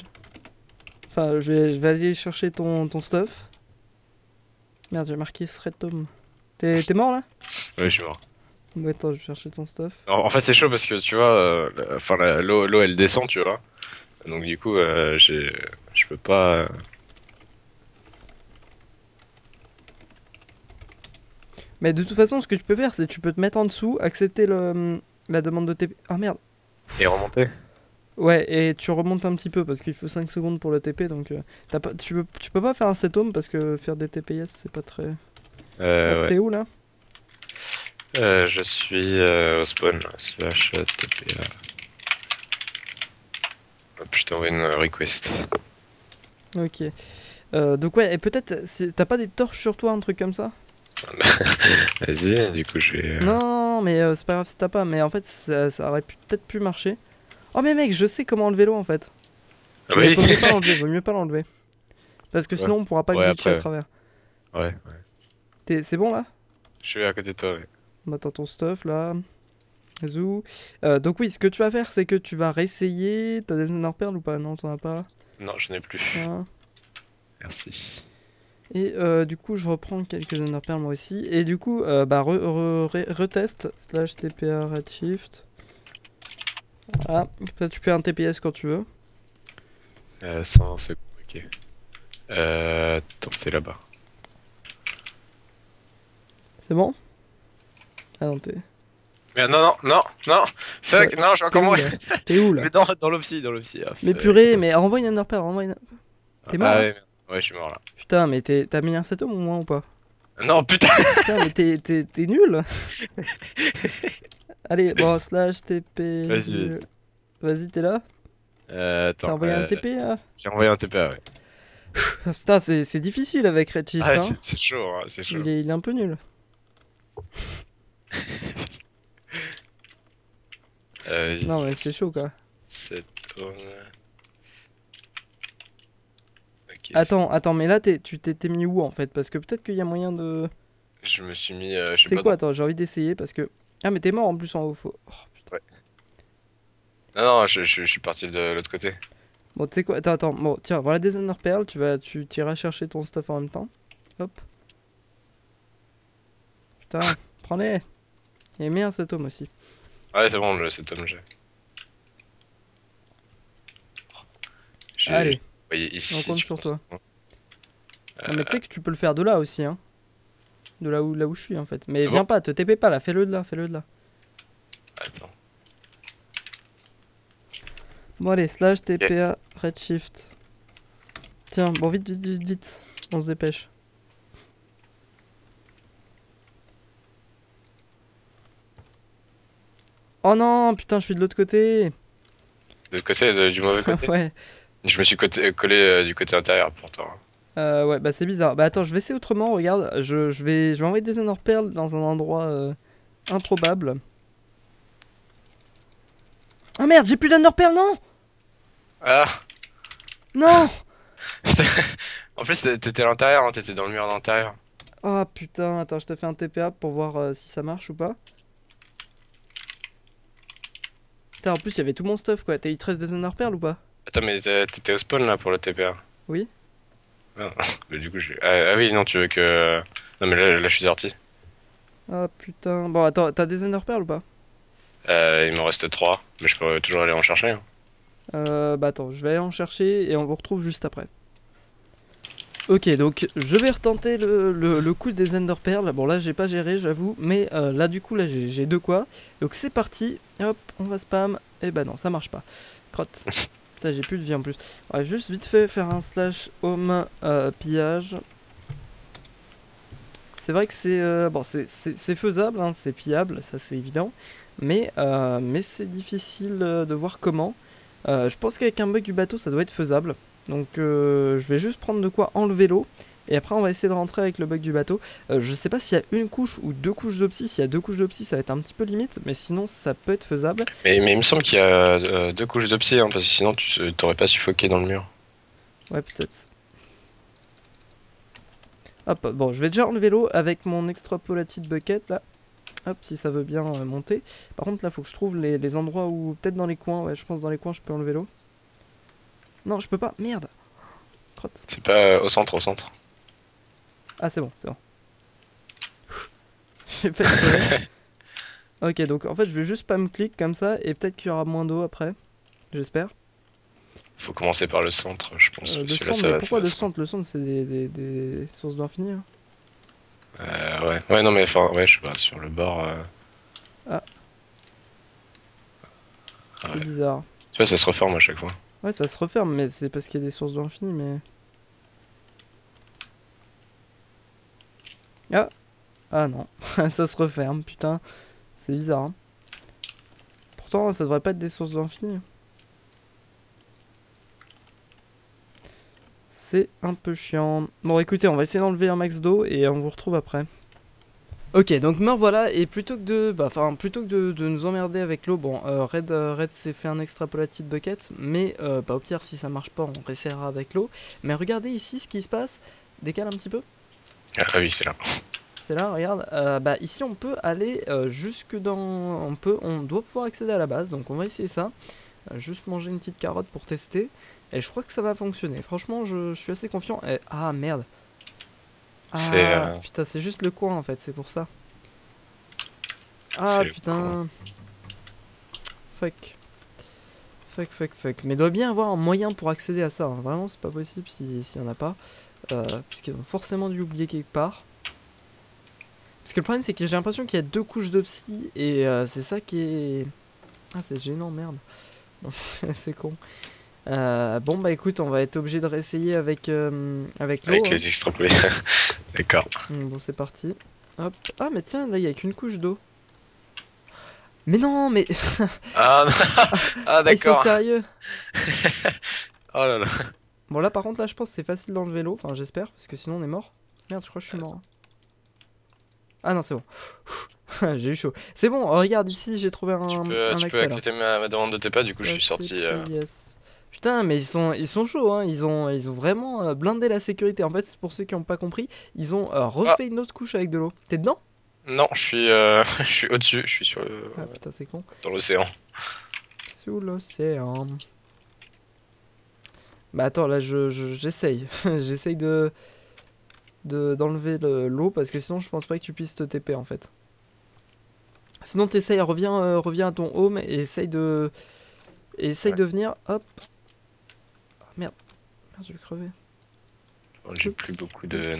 Enfin, je vais, je vais aller chercher ton, ton stuff. Merde, j'ai marqué threat home. T'es mort là? Ouais, je suis mort. Ouais, attends, je vais chercher ton stuff. En, en fait, c'est chaud parce que tu vois, euh, enfin, l'eau, l'eau, elle descend, tu vois. Donc, du coup, euh, je peux pas. Mais de toute façon, ce que tu peux faire, c'est que tu peux te mettre en dessous, accepter le, la demande de TP. Ah merde Et remonter. Ouais, et tu remontes un petit peu parce qu'il faut 5 secondes pour le TP donc euh, pas, tu, peux, tu peux pas faire un set home parce que faire des TPS c'est pas très. Euh, ouais. T'es où là? Euh, je suis euh, au spawn, slash euh, TPA. Hop, je t'envoie une request. Ok. Euh, donc ouais, et peut-être, t'as pas des torches sur toi, un truc comme ça? Vas-y, du coup, je vais. euh, Non, mais euh, c'est pas grave si t'as pas, mais en fait ça, ça aurait peut-être pu marcher. Oh mais mec, je sais comment enlever l'eau en fait. Ah oui faut mieux pas l'enlever, vaut mieux pas l'enlever. Parce que Ouais. sinon on pourra pas Ouais, glitcher à travers. Ouais, ouais. T'es- C'est bon là? Je suis à côté de toi, ouais. Bah t'as ton stuff là. Zou. Euh, donc oui, ce que tu vas faire, c'est que tu vas réessayer. T'as des Pearl ou pas? Non, t'en as pas. Non, je n'ai plus. Ah. Merci. Et euh, du coup, je reprends quelques Pearl moi aussi. Et du coup, euh, bah, re- re- re- retest slash TPA redshift. Voilà, ça tu fais un TPS quand tu veux. Euh, 100 secondes, ok. Euh. Attends, c'est là-bas. C'est bon? Ah non, t'es Mais non, non, non, non Fuck, non, je suis t'es encore là T'es où là Mais dans, dans l'opsie, dans l'opsie. ah, Mais purée, mais renvoie une Ender Pearl, renvoie une... t'es mort, Ah là ouais, merde. ouais, je suis mort là. Putain, mais t'es- t'as mis un home au moins ou pas Non, putain Putain, mais t'es- t'es t'es nul Allez, bon, slash TP... Vas-y, vas-y. Vas-y, t'es là Euh, attends. T'as envoyé un euh, TP là J'ai envoyé un TPA, ouais. Putain, c'est c'est difficile avec Redshift, Ah, hein c'est- c'est chaud, hein, c'est chaud. il, est, il est un peu nul. Euh. Non, mais c'est chaud quoi. Attends, attends, mais là, t'es- tu t'es t'es mis où en fait? Parce que peut-être qu'il y a moyen de. Je me suis mis. euh, C'est quoi Attends, j'ai envie d'essayer parce que. Ah, mais t'es mort en plus en haut. Faut... oh, putain. dans- Non, non, je, je- je suis parti de l'autre côté. Bon, tu sais quoi? Attends, attends. Bon, tiens, voilà des Ender Pearl. Tu vas, tu iras chercher ton stuff en même temps. Hop. Putain, prends-les. Il mis un cet homme aussi. Ouais, c'est bon, le home, j'ai. Allez, ici. on compte sur toi. Euh, Non, mais tu sais que tu peux le faire de là aussi, hein. De là où, là où je suis en fait. Mais Ah viens bon pas, te TP pas là, fais-le de là, fais-le de là. Attends. Bon allez, slash TPA redshift. Tiens, bon vite, vite, vite, vite. On se dépêche. Oh non, putain, je suis de l'autre côté. De l'autre côté, de- du mauvais côté. ouais. Je me suis côté- collé euh, du côté intérieur pourtant. Euh, ouais, bah c'est bizarre. Bah attends, je vais essayer autrement. Regarde, je, je vais, je vais envoyer des Pearl dans un endroit euh, improbable. Ah merde, j'ai plus Pearl, non? Ah Non En plus, t'é- t'étais à l'intérieur, hein, t'étais dans le mur d'intérieur. Ah putain, attends, je te fais un TPA pour voir euh, si ça marche ou pas. Putain, en plus, il y avait tout mon stuff quoi. T'as eu 13 des Ender Pearl ou pas Attends, mais t'é- t'étais au spawn là pour le TPA Oui. Mais du coup, je... ah, ah oui, non, tu veux que. Non, mais là, là je suis sorti. Ah putain. Bon, attends, t'as des Ender Pearl ou pas Euh, il m'en reste 3, mais je peux toujours aller en chercher. hein. Euh, bah attends, je vais aller en chercher et on vous retrouve juste après. Ok, donc je vais retenter le, le, le coup des Ender Pearls. Bon, là, j'ai pas géré, j'avoue. Mais euh, là, du coup, là, j'ai de quoi. Donc, c'est parti. Hop, on va spam. Et bah non, ça marche pas. Crotte. Putain, j'ai plus de vie en plus. On va juste vite fait faire un slash home euh, pillage. C'est vrai que c'est euh, bon, c'est- faisable, hein, c'est pillable, ça c'est évident. Mais, mais c'est difficile de voir comment. Je pense qu'avec un bug du bateau, ça doit être faisable. Donc euh, je vais juste prendre de quoi enlever l'eau. Et après on va essayer de rentrer avec le bug du bateau. Euh, je sais pas s'il y a une couche ou deux couches d'opsie. S'il y a deux couches d'opsie ça va être un petit peu limite. Mais sinon ça peut être faisable. Mais, mais il me semble qu'il y a euh, deux couches de psy, hein, parce que sinon tu t'aurais pas suffoqué dans le mur. Ouais peut-être. Hop, bon je vais déjà enlever l'eau avec mon extrapolated bucket là. Hop, si ça veut bien monter. Par contre là faut que je trouve les, les endroits où... Peut-être dans les coins. Ouais je pense dans les coins je peux enlever l'eau. Non je peux pas. Merde. C'est pas euh, au centre, au centre. Ah c'est bon, c'est bon. J'ai fait. Ok, donc en fait je vais juste spam clic comme ça et peut-être qu'il y aura moins d'eau après. J'espère. Faut commencer par le centre, je pense. Euh, le centre, ça mais pourquoi le centre? Le centre c'est des, des- des sources d'infini. hein. Euh, ouais. ouais, non, mais enfin, ouais, je sais pas, sur le bord. euh, Ah C'est ouais. bizarre. Tu vois, ça se reforme à chaque fois. Ouais, ça se referme, mais c'est parce qu'il y a des sources d'infini, mais. Ah Ah non, ça se referme, putain. C'est bizarre. hein. Pourtant, ça devrait pas être des sources d'infini. C'est un peu chiant. Bon, écoutez, on va essayer d'enlever un max d'eau et on vous retrouve après. Ok, donc me voilà, et plutôt que de, bah, enfin, plutôt que de, de nous emmerder avec l'eau, bon, euh, Red, euh, Red s'est fait un extrapolated bucket, mais euh, bah, au pire, si ça marche pas, on réessayera avec l'eau. Mais regardez ici ce qui se passe, décale un petit peu, Ah oui, c'est là. c'est là, regarde, Euh, bah ici on peut aller jusque dans, on peut, on doit pouvoir accéder à la base, donc on va essayer ça. Juste manger une petite carotte pour tester, et je crois que ça va fonctionner. Franchement, je, je suis assez confiant. Et- ah merde. Ah euh, putain, c'est juste le coin en fait, c'est pour ça. Ah putain. Fuck. Fuck, fuck, fuck. Mais il doit bien avoir un moyen pour accéder à ça. hein. Vraiment, c'est pas possible si- s'il y en a pas. Euh, Puisqu'ils ont forcément dû oublier quelque part. Parce que le problème, c'est que j'ai l'impression qu'il y a deux couches de psy. Et euh, c'est ça qui est. Ah, c'est gênant, merde. c'est con. Euh, bon, bah écoute, on va être obligé de réessayer avec, avec l'eau. Avec hein. les extrapolés. D'accord. Hmm, Bon, c'est parti. Hop. Ah, mais tiens, là, il y a qu'une couche d'eau. Mais non, mais Ah, ah ils sont d'accord. sérieux. Oh là là. Bon, là, par contre, là, je pense que c'est facile d'enlever l'eau. Enfin, j'espère, parce que sinon, on est mort. Merde, je crois que je suis mort. hein. Ah non, c'est bon. j'ai eu chaud. C'est bon, regarde ici, j'ai trouvé un, Tu peux, un tu peux accès, là. accepter ma, ma demande de TPA, du coup, je suis sorti. euh, Yes. Putain, mais ils sont, ils sont chauds, hein. Ils ont, ils ont vraiment euh, blindé la sécurité. En fait, pour ceux qui n'ont pas compris, ils ont euh, refait Ah. une autre couche avec de l'eau. T'es dedans? Non, je suis, euh, je suis au-dessus, je suis sur le- Ah putain, c'est con. dans l'océan. Sous l'océan. Bah attends, là je je- j'essaye. j'essaye de de- d'enlever le- l'eau parce que sinon je pense pas que tu puisses te TP en fait. Sinon t'essayes, reviens, euh, reviens à ton home et essaye de... essaye Ouais. de venir, hop. Merde. Merde, je vais crever. Bon, J'ai plus beaucoup de.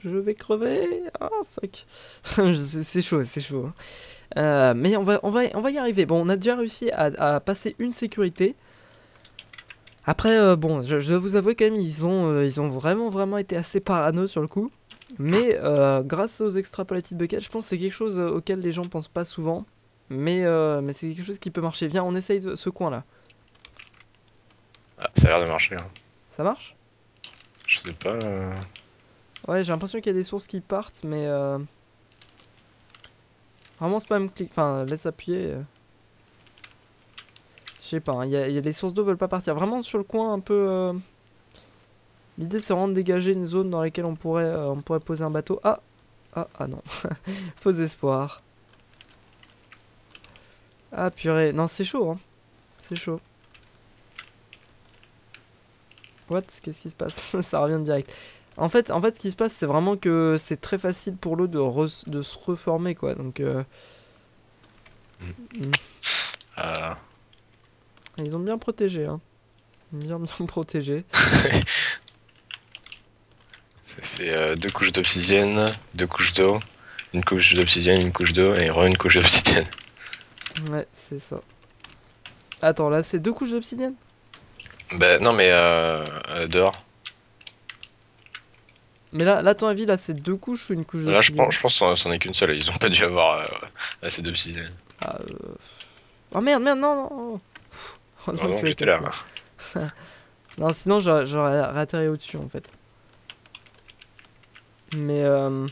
Je vais crever. Ah fuck. c'est chaud, c'est chaud. hein. Euh, mais on va, on, va, on va y arriver. Bon, on a déjà réussi à, à passer une sécurité. Après, euh, bon, je, je dois vous avouer quand même, ils ont, euh, ils ont vraiment, vraiment été assez parano sur le coup. Mais grâce aux extrapolated buckets, je pense que c'est quelque chose auquel les gens pensent pas souvent. Mais, mais c'est quelque chose qui peut marcher. Viens, on essaye ce coin là. Ah, ça a l'air de marcher. hein. Ça marche? Je sais pas. euh, Ouais, j'ai l'impression qu'il y a des sources qui partent, mais euh... vraiment spam clic, enfin laisse appuyer. euh. Je sais pas, hein, il y, a, il y a des sources d'eau veulent pas partir. Vraiment sur le coin un peu. euh, L'idée c'est vraiment de dégager une zone dans laquelle on pourrait, euh, on pourrait poser un bateau. Ah, ah, ah non, faux espoir. Ah purée, non c'est chaud, hein. c'est chaud. What? Qu'est-ce qui se passe? Ça revient direct. En fait, en fait, ce qui se passe, c'est vraiment que c'est très facile pour l'eau de, de se reformer, quoi. Donc, euh, ah, ils ont bien protégé, hein. Bien, bien protégé. Ça fait euh, deux couches d'obsidienne, deux couches d'eau, une couche d'obsidienne, une couche d'eau et re une couche d'obsidienne. Ouais, c'est ça. Attends, là, c'est deux couches d'obsidienne Bah non mais euh, euh, dehors. Mais là, là, ton avis, là, c'est deux couches ou une couche Là je pense, je pense que c'en est qu'une seule, ils ont pas dû avoir euh, assez d'obsidienne. Ah, euh... Oh merde, merde, non, non tu l'as j'étais là. Non, sinon j'aurais réatterri au-dessus en fait. Mais euh...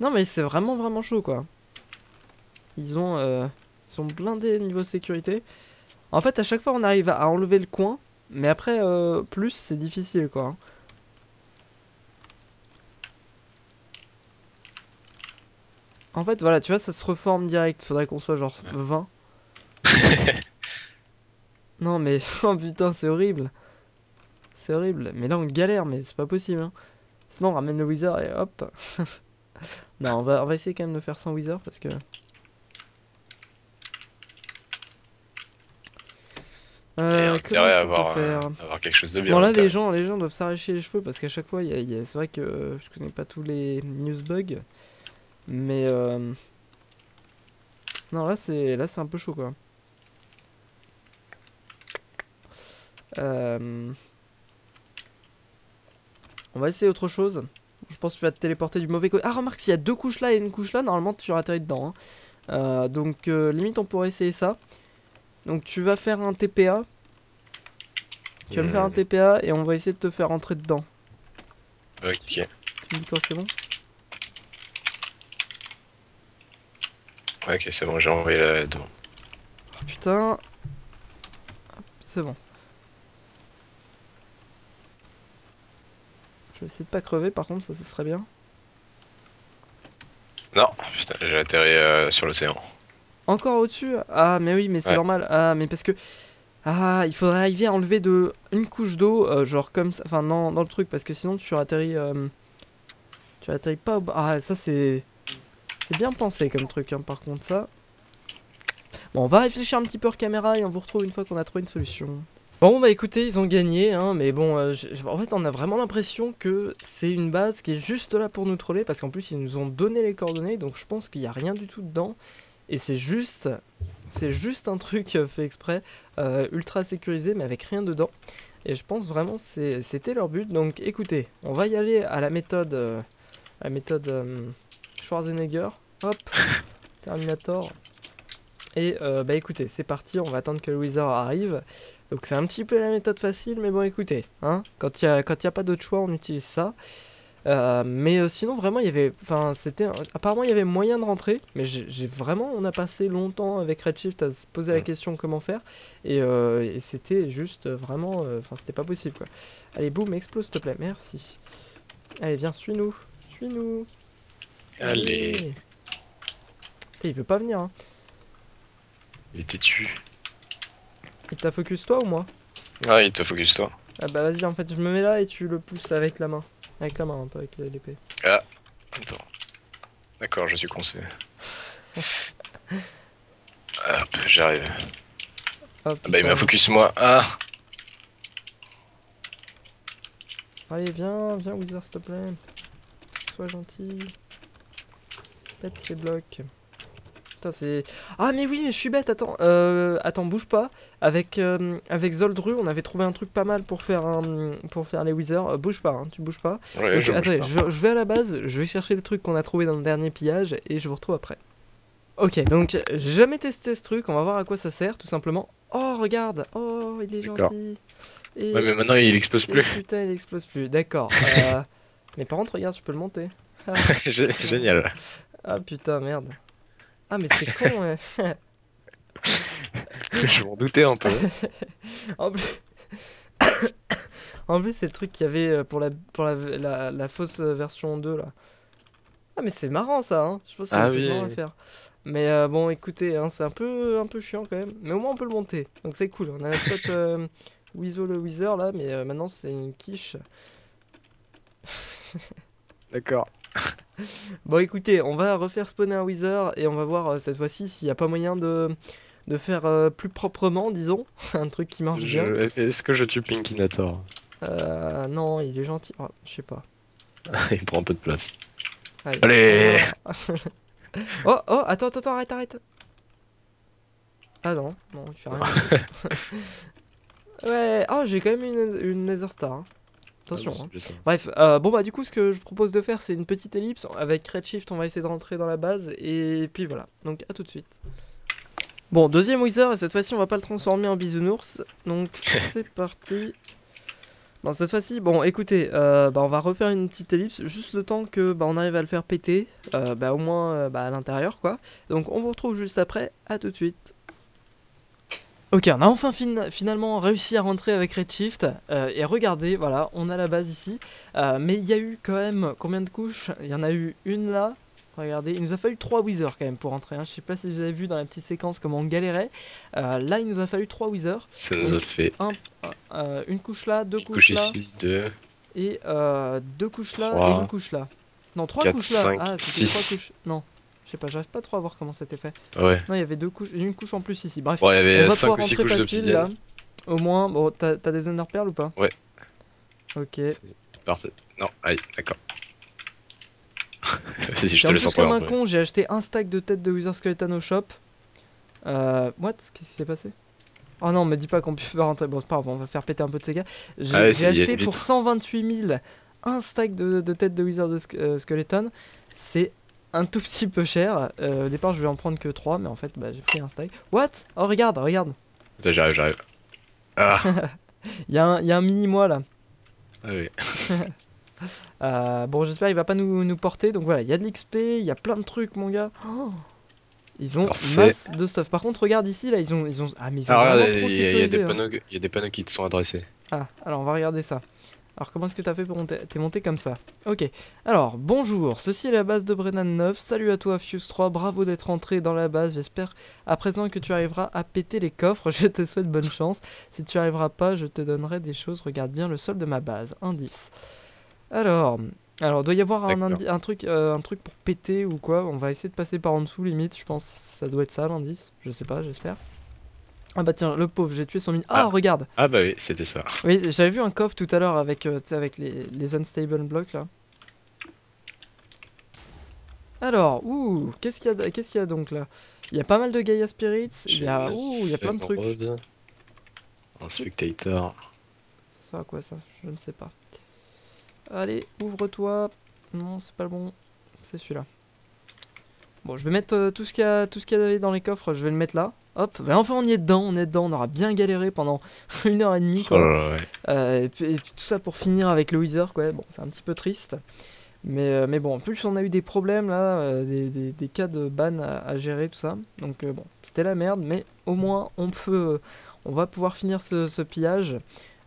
Non mais c'est vraiment vraiment chaud quoi. Ils ont, euh... Ils sont blindés niveau sécurité. En fait à chaque fois on arrive à enlever le coin. Mais après euh, plus c'est difficile quoi. hein. En fait voilà tu vois ça se reforme direct. Faudrait qu'on soit genre 20. Non mais oh putain c'est horrible. C'est horrible. Mais là on galère mais c'est pas possible. hein. Sinon on ramène le wizard et hop. non on va, on va essayer quand même de faire sans wizard parce que... Euh, intérêt est-ce à avoir, euh, quelque chose de bien. Bon là les gens, les gens doivent s'arracher les cheveux parce qu'à chaque fois c'est vrai que euh, je connais pas tous les news bugs. Mais euh... Non là c'est là c'est un peu chaud quoi. Euh, On va essayer autre chose. Je pense que tu vas te téléporter du mauvais côté. Ah remarque s'il y a deux couches là et une couche là, normalement tu atterri dedans. hein. Euh, donc euh, limite on pourrait essayer ça. Donc tu vas faire un TPA. Tu vas me faire un Hmm. TPA et on va essayer de te faire rentrer dedans. Ok. Tu me dis quand c'est bon Ouais, ok, c'est bon, j'ai envoyé la demande. Oh, Putain. C'est bon. Je vais essayer de pas crever par contre, ça ce serait bien. Non, putain, j'ai atterri euh, sur l'océan. Encore au-dessus Ah mais oui mais c'est Ouais. normal. Ah mais parce que... Ah il faudrait arriver à enlever de une couche d'eau, euh, genre comme ça, enfin non dans le truc parce que sinon tu atterris... euh, Tu atterris pas au bas. Ah ça c'est... C'est bien pensé comme truc hein, par contre ça. Bon on va réfléchir un petit peu hors caméra et on vous retrouve une fois qu'on a trouvé une solution. Bon bah écoutez ils ont gagné hein, mais bon euh, je- en fait on a vraiment l'impression que c'est une base qui est juste là pour nous troller parce qu'en plus ils nous ont donné les coordonnées donc je pense qu'il n'y a rien du tout dedans. Et c'est juste, c'est juste un truc euh, fait exprès, euh, ultra sécurisé, mais avec rien dedans. Et je pense vraiment c'était leur but. Donc écoutez, on va y aller à la méthode, euh, à la méthode euh, Schwarzenegger. Hop, Terminator. Et bah écoutez, c'est parti. On va attendre que le Wizard arrive. Donc c'est un petit peu la méthode facile, mais bon écoutez, hein, quand il y a, quand il y a pas d'autre choix, on utilise ça. Euh, mais euh, sinon vraiment il y avait enfin c'était apparemment il y avait moyen de rentrer mais j'ai vraiment on a passé longtemps avec Redshift à se poser la question comment faire. Et, euh, et c'était juste vraiment enfin c'était pas possible quoi. Allez boum explose s'il te plaît. Merci. Allez viens suis-nous. Suis-nous. Allez, Putain, il veut pas venir hein. il était tu. il t'a focus toi ou moi? Ah, il te focus toi. ah bah vas-y en fait je me mets là et tu le pousses avec la main avec la main peu avec l'épée Attends. D'accord, je suis coincé. Hop, j'arrive. Hop, Ah bah, il m'a focus moi. Ah Allez, viens, viens, Wizard, s'il te plaît. Sois gentil. Pète ces blocs. Putain, c'est. Ah, mais oui, mais je suis bête, attends. Euh, attends, bouge pas. Avec, euh, avec Zoldru, on avait trouvé un truc pas mal pour faire, un, pour faire les Wizards. Euh, bouge pas, hein, tu bouges pas. Ouais, Donc, je bouge attendez, pas. je, je vais à la base, je vais chercher le truc qu'on a trouvé dans le dernier pillage et je vous retrouve après. Ok, donc j'ai jamais testé ce truc, on va voir à quoi ça sert tout simplement. Oh, regarde Oh, il est gentil Et- Ouais, mais maintenant il explose et plus. putain, il explose plus. D'accord. euh, Mais par contre, regarde, je peux le monter. Ah, Gé- Génial. ah, putain, merde. Ah, mais c'est con, ouais. je m'en doutais un peu. En plus, en plus c'est le truc qu'il y avait euh, pour la, pour la, la, la fausse euh, version 2 là. Ah, mais c'est marrant ça, hein. Je pense que c'est Ah un truc oui. marrant à faire. Mais euh, bon, écoutez, hein, c'est un peu, un peu chiant quand même. Mais au moins, on peut le monter. Donc c'est cool. On a notre pote euh, Weasel le Weezer là, mais euh, maintenant c'est une quiche. D'accord. Bon, écoutez, on va refaire spawner un Wither et on va voir euh, cette fois-ci s'il n'y a pas moyen de, de faire euh, plus proprement, disons. un truc qui marche bien. Est-ce que je tue Pinkinator Euh, non, il est gentil. Oh, je sais pas. Il prend un peu de place. Allez. Allez Oh, oh, attends, attends, attends, arrête, arrête. Ah non, non, il fait rien. ouais, oh, j'ai quand même une, une Nether Star. hein. Attention. hein. Bref, euh, bon bah du coup ce que je vous propose de faire c'est une petite ellipse avec Redshift on va essayer de rentrer dans la base et puis voilà, donc à tout de suite. Bon deuxième Wither et cette fois-ci on va pas le transformer en bisounours donc c'est parti. Bon cette fois-ci, bon écoutez, euh, bah, on va refaire une petite ellipse juste le temps que bah, on arrive à le faire péter, euh, bah, au moins bah, à l'intérieur quoi. Donc on vous retrouve juste après, à tout de suite. Ok, on a enfin fin- finalement réussi à rentrer avec Redshift. euh, et regardez, voilà, on a la base ici. Euh, mais il y a eu quand même combien de couches? Il y en a eu une là. Regardez, il nous a fallu 3 Withers quand même pour rentrer. hein. Je sais pas si vous avez vu dans la petite séquence comment on galérait. Euh, là, il nous a fallu 3 Withers. Ça nous a fait une couche là, deux une couches couche là. ici, deux. Et deux couches là Trois. et une couche là. Non, trois couches là. ah, c'était trois couches. Non, je sais pas, j'arrive pas trop à voir comment c'était fait. Ouais. Non, il y avait deux couches, une couche en plus ici. Bref, Bon, il y on avait va 5 pouvoir ou 6 rentrer couches facile là. Au moins, bon, t'as des Pearls ou pas? Ouais. Ok. Parfait. Non, aïe, d'accord. Vas-y, je te en laisse entrer. comme en un con, j'ai acheté un stack de têtes de Wither Skeleton au shop. Euh. What? Qu'est-ce qui s'est passé? Oh non, me dis pas qu'on peut pas rentrer. Bon, c'est pas grave, on va faire péter un peu de gars. J'ai Ah ouais, acheté pour 128 000 un stack de, de têtes de Wizard de euh, Skeleton. C'est un tout petit peu cher. Euh, au départ, je vais en prendre que 3, mais en fait, bah, j'ai pris un stack. What? Oh, regarde, regarde. Attends, j'arrive, j'arrive. Ah, Il y, a un- il y a un mini-moi là. ah oui. Euh, bon, j'espère qu'il va pas nous, nous porter. Donc voilà, il y a de l'XP, il y a plein de trucs, mon gars. Oh ils ont Parfait. masse de stuff. Par contre, regarde ici, là, ils ont, ils ont, ah mais ils ont trop il y, il y hein. il y a des panneaux qui te sont adressés. Ah, alors on va regarder ça. Alors comment est-ce que t'as fait pour monter T'es monté comme ça? Ok. Alors, bonjour, ceci est la base de Brennan 9. Salut à toi Fuse 3, bravo d'être entré dans la base. J'espère à présent que tu arriveras à péter les coffres. Je te souhaite bonne chance. Si tu arriveras pas, je te donnerai des choses. Regarde bien le sol de ma base. Indice. Alors, alors doit y avoir un, un truc, euh, un truc pour péter ou quoi? On va essayer de passer par en dessous limite. Je pense que ça doit être ça l'indice. Je sais pas, j'espère. Ah bah tiens, le pauvre, j'ai tué son mini. Ah, Ah. regarde Ah bah oui, c'était ça. oui, j'avais vu un coffre tout à l'heure avec, euh, avec les, les unstable blocks là. Alors, ouh, qu'est-ce qu'il y, a- qu'est-ce qu'il y a donc là? Il y a pas mal de Gaia Spirits, il y a, ouh, il y a plein de trucs. Un spectator. Ça sert à quoi ça? Je ne sais pas. Allez, ouvre-toi. Non, c'est pas le bon. C'est celui-là. Bon, je vais mettre euh, tout ce qu'il y a, tout ce qu'il y avait dans les coffres, je vais le mettre là. Hop, mais enfin on y est dedans, on est dedans, on aura bien galéré pendant une heure et demie Oh quoi. ouais. Euh, et, puis, et puis tout ça pour finir avec le Wither, quoi. Bon, c'est un petit peu triste. Mais, euh, mais bon, en plus, on a eu des problèmes là, des, des- des cas de ban à, à gérer, tout ça. Donc, bon, c'était la merde, mais au moins, on peut. on va pouvoir finir ce, ce pillage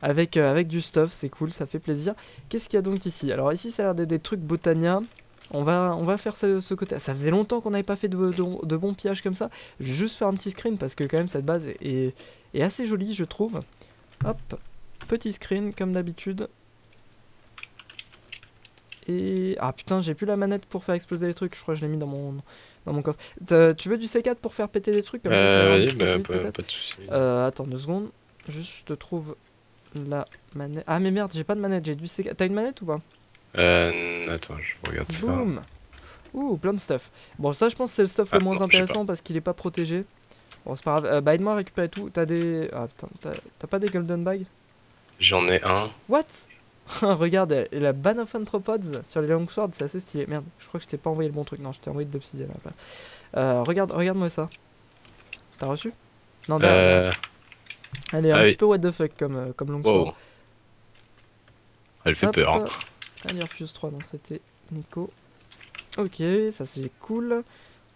avec, euh, avec du stuff, c'est cool, ça fait plaisir. Qu'est-ce qu'il y a donc ici? Alors, ici, ça a l'air d'être des trucs Botania. On va, on va faire ce, ce côté. Ça faisait longtemps qu'on n'avait pas fait de, de, de bons pillages comme ça. Je vais juste faire un petit screen parce que, quand même, cette base est, assez jolie, je trouve. Hop, petit screen comme d'habitude. Et ah putain, j'ai plus la manette pour faire exploser les trucs. Je crois que je l'ai mis dans mon dans mon coffre. Tu veux du C4 pour faire péter des trucs? Comme ça, Euh, oui, bah, vite, pas de soucis. Euh, attends deux secondes. Juste, je te trouve la manette. Ah mais merde, j'ai pas de manette. J'ai du C4. T'as une manette ou pas? Euh, attends, je regarde ça. Boum. Ouh, plein de stuff. Bon, ça, je pense que c'est le stuff le Ah, moins non, intéressant parce qu'il est pas protégé. Bon, c'est pas grave. Euh, bah, aide-moi à récupérer tout. T'as des. Ah, attends, t'as pas des golden bags? J'en ai un. What? Regarde, et la ban of Anthropods sur les longswords, c'est assez stylé. Merde, je crois que je t'ai pas envoyé le bon truc. Non, je t'ai envoyé de l'obsidienne à la place. Euh, regarde, regarde-moi ça. T'as reçu? Non. Euh, Elle est un ah petit peu what the fuck comme, euh, comme longsword. wow. Elle fait peur. hein. Allez, Refuse 3, non, c'était Nico. Ok, ça c'est cool.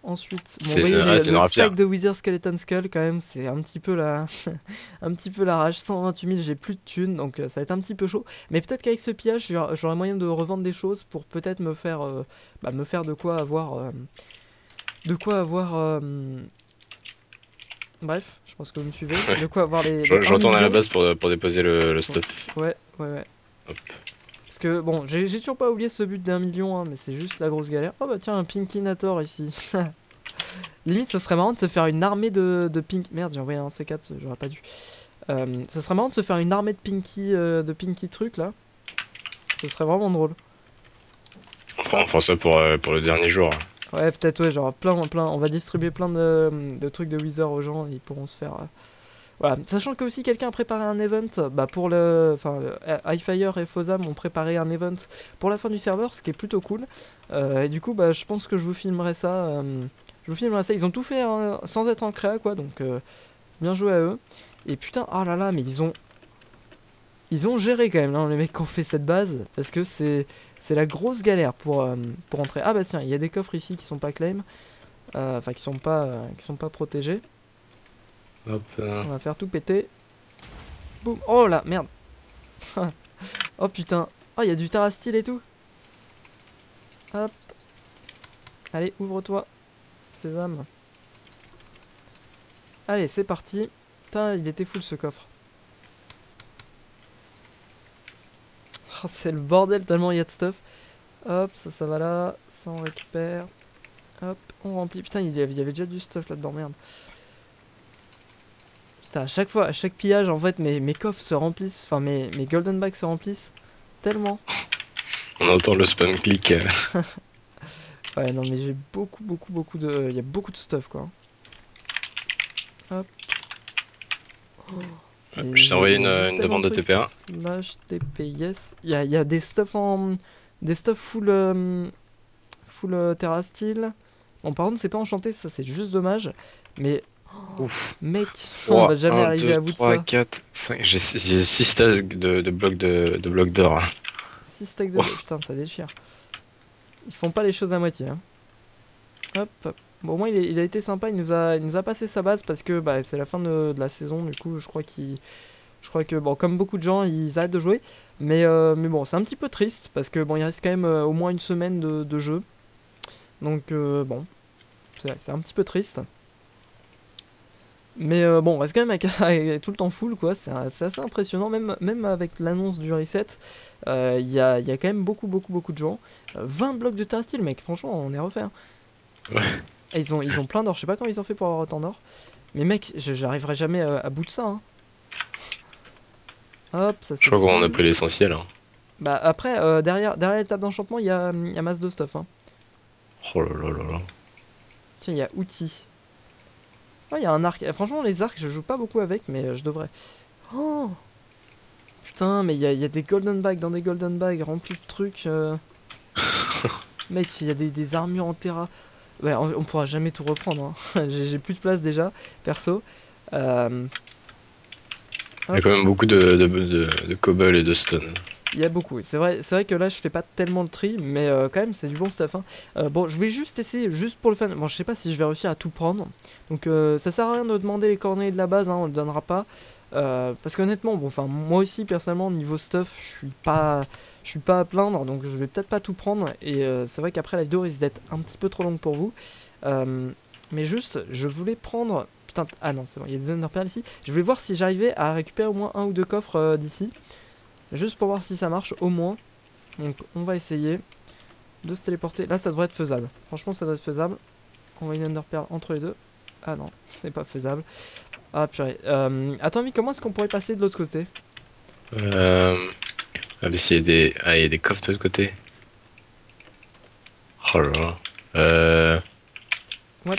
Ensuite, bon, voyez le stack de Wither Skeleton Skull quand même, c'est un petit peu la, un petit peu la rage. 128 000, j'ai plus de thunes, donc euh, ça va être un petit peu chaud. Mais peut-être qu'avec ce pillage, j'aurai moyen de revendre des choses pour peut-être me faire, euh, bah, me faire de quoi avoir, euh, de quoi avoir. euh, Bref, je pense que vous me suivez. De quoi avoir les. Je, les je 1 retourne à la base pour, pour déposer le, le stuff. Ouais, ouais, ouais. Hop. Parce que bon, j'ai toujours pas oublié ce but d'un million, hein, mais c'est juste la grosse galère. Oh bah tiens, un Pinkinator ici. Limite, ce serait marrant de se faire une armée de, de Pink. Merde, j'ai envoyé un C4, j'aurais pas dû. Euh, ça serait marrant de se faire une armée de Pinky, euh, de Pinky trucs là. Ce serait vraiment drôle. On prend, on prend ça pour, euh, pour le dernier jour. Ouais, peut-être, ouais, genre plein, plein. On va distribuer plein de, de trucs de Wither aux gens, ils pourront se faire. Euh, Voilà, sachant que aussi quelqu'un a préparé un event, bah pour le. Enfin, euh, Highfire et Fozam ont préparé un event pour la fin du serveur, ce qui est plutôt cool. Euh, et du coup, bah je pense que je vous filmerai ça. euh, je vous filmerai ça. Ils ont tout fait hein, sans être en créa, quoi, donc euh, bien joué à eux. Et putain, oh là là, mais ils ont. Ils ont géré quand même, hein, les mecs qui ont fait cette base, parce que c'est. C'est la grosse galère pour, euh, pour entrer. Ah bah tiens, il y a des coffres ici qui sont pas claim. Euh, Enfin, qui sont pas, euh, qui sont pas protégés. On va faire tout péter. Boum. Oh là, merde. oh putain. Oh, il y a du terrastyle et tout. Hop. Allez, ouvre-toi. Sésame. Allez, c'est parti. Putain, il était full ce coffre. Oh, c'est le bordel tellement il y a de stuff. Hop, ça, ça va là. Ça, on récupère. Hop, on remplit. Putain, il y avait déjà du stuff là-dedans, merde. Putain, à chaque fois, à chaque pillage, en fait, mes, mes coffres se remplissent. Enfin, mes, mes golden bags se remplissent. Tellement. On entend le spam click. Ouais, non, mais j'ai beaucoup, beaucoup, beaucoup de. Il y a beaucoup de stuff, quoi. Hop. Oh. Je t'ai envoyé une, une demande de trucs. TP1. Slash TP, yes. Il y a, y a des stuff en. Des stuff full. euh, full euh, Terra Steel. Bon, par contre, c'est pas enchanté, ça c'est juste dommage. Mais. Ouf. Mec, on va jamais 1, arriver 2, à bout 3, de ça. 4, 5. J'ai 6 stacks de, de blocs de, de blocs d'or. hein. 6 stacks de. Oh. Putain, ça déchire. Ils font pas les choses à moitié. hein. Hop. Bon, au moins, il, est- il a été sympa. Il nous a, il nous a passé sa base parce que bah, c'est la fin de, de la saison. Du coup, je crois qu'il. Je crois que, bon, comme beaucoup de gens, ils arrêtent de jouer. Mais, euh, mais bon, c'est un petit peu triste parce que, bon, il reste quand même euh, au moins une semaine de, de jeu. Donc, euh, bon. C'est c'est un petit peu triste. Mais euh, bon, on reste quand même tout le temps full, quoi. C'est assez impressionnant, même, même avec l'annonce du reset. euh, Il y, a, y a quand même beaucoup, beaucoup, beaucoup de gens. Euh, 20 blocs de terre style, mec, franchement, on est refait. hein. Ouais. Et ils ont, ils ont plein d'or, je sais pas comment ils ont fait pour avoir autant d'or. Mais mec, j'arriverai jamais à, à bout de ça. hein. Hop, ça c'est. Je crois qu'on a pris l'essentiel. hein. Bah après, euh, derrière, derrière tables d'enchantement, il y a, il y a masse de stuff. Hein. Oh là là là là. Tiens, il y a outils. Ah, il y a un arc. Franchement, les arcs, je joue pas beaucoup avec, mais euh, je devrais. Oh Putain, mais il y y a des golden bags dans des golden bags remplis de trucs. euh. Mec, il y a des, des armures en terra. Ouais, on, on pourra jamais tout reprendre. hein. J'ai j'ai plus de place déjà, perso. Euh, Il y a quand même beaucoup de, de, de, de cobble et de stone. Il y a beaucoup. C'est vrai, c'est vrai que là, je fais pas tellement le tri, mais euh, quand même, c'est du bon stuff. hein. Euh, bon, je vais juste essayer, juste pour le fun. Bon, je sais pas si je vais réussir à tout prendre. Donc, euh, ça sert à rien de demander les coordonnées de la base, hein, on le donnera pas. Euh, parce qu'honnêtement, bon, enfin, moi aussi, personnellement, niveau stuff, je suis pas, je suis pas à plaindre, donc je vais peut-être pas tout prendre. Et c'est vrai qu'après, la vidéo risque d'être un petit peu trop longue pour vous. Mais juste, je voulais prendre. Putain, ah non, c'est bon, il y a des underperles ici. Je voulais voir si j'arrivais à récupérer au moins un ou deux coffres d'ici. Juste pour voir si ça marche au moins. Donc on va essayer de se téléporter. Là ça devrait être faisable. Franchement ça doit être faisable. On va une underpearl entre les deux. Ah non, c'est pas faisable. Ah purée. Euh, attends mais comment est-ce qu'on pourrait passer de l'autre côté? Euh... Allez, s'il y a des... Ah, il y a des coffres de l'autre côté. Oh là là. Euh... What?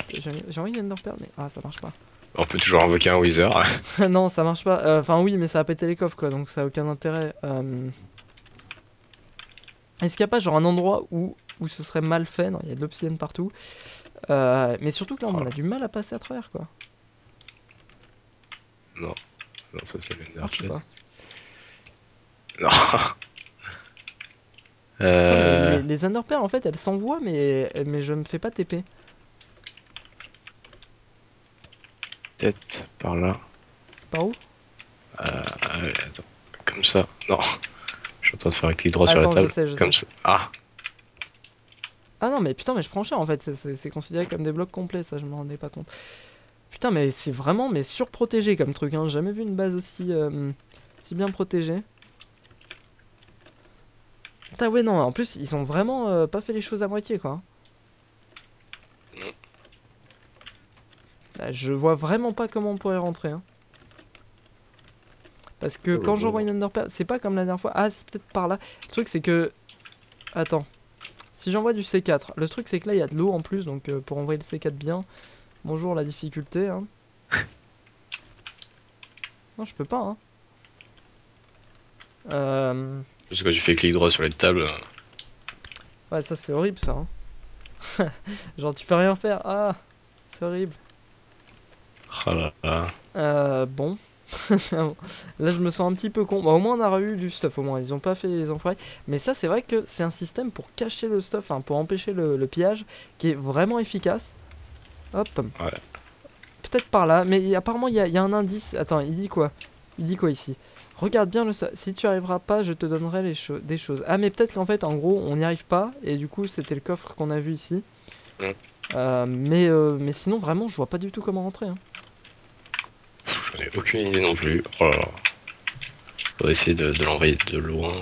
J'ai envie d'une underpearl mais ah ça marche pas. On peut toujours invoquer un Wither. non ça marche pas. Euh, Enfin oui mais ça a pété les coffres quoi donc ça a aucun intérêt. Euh, Est-ce qu'il n'y a pas genre un endroit où, où ce serait mal fait? Non il y a de l'obsidienne partout. Euh, mais surtout que là on a du mal à passer à travers quoi. Non. Non, ça c'est le Ah. Non. Euh... Les, les underpearls en fait elles s'envoient mais, mais je me fais pas TP. Peut-être par là. Par où? Euh... allez, attends. Comme ça. Non. Je suis en train de faire un clic droit sur la table. je sais, je Comme sais. ça. Ah. Ah non mais putain mais je prends cher en fait, c'est- considéré comme des blocs complets ça je me rendais pas compte. Putain mais c'est vraiment mais surprotégé comme truc hein, j'ai jamais vu une base aussi, euh, si bien protégée. Putain ouais non en plus ils ont vraiment euh, pas fait les choses à moitié quoi. Non. Là, je vois vraiment pas comment on pourrait rentrer hein. Parce que Oh, quand oh. j'envoie une Ender Pearl, c'est pas comme la dernière fois. Ah, c'est peut-être par là. Le truc, c'est que. Attends. Si j'envoie du C4, le truc, c'est que là, il y a de l'eau en plus. Donc, euh, pour envoyer le C4 bien. Bonjour la difficulté. Hein. non, je peux pas. Hein. Euh. Parce que quand tu fais clic droit sur les tables, Ouais, ça, c'est horrible, ça. hein. Genre, tu peux rien faire. Ah, c'est horrible. Oh là là. Euh, bon. Là, je me sens un petit peu con. Bah, au moins, on a eu du stuff. Au moins, ils ont pas fait les enfoirés. Mais ça, c'est vrai que c'est un système pour cacher le stuff, hein, pour empêcher le, le pillage, qui est vraiment efficace. Hop. Ouais. Peut-être par là, mais apparemment, il y, y a un indice. Attends, il dit quoi? Il dit quoi ici? Regarde bien le. Si tu arriveras pas, je te donnerai les cho- des choses. Ah, mais peut-être qu'en fait, en gros, on n'y arrive pas. Et du coup, c'était le coffre qu'on a vu ici. Mm. Euh, mais, euh, mais sinon, vraiment, je vois pas du tout comment rentrer. hein. J'en ai aucune idée non plus. Oh là là. Faut essayer de, de l'envoyer de loin.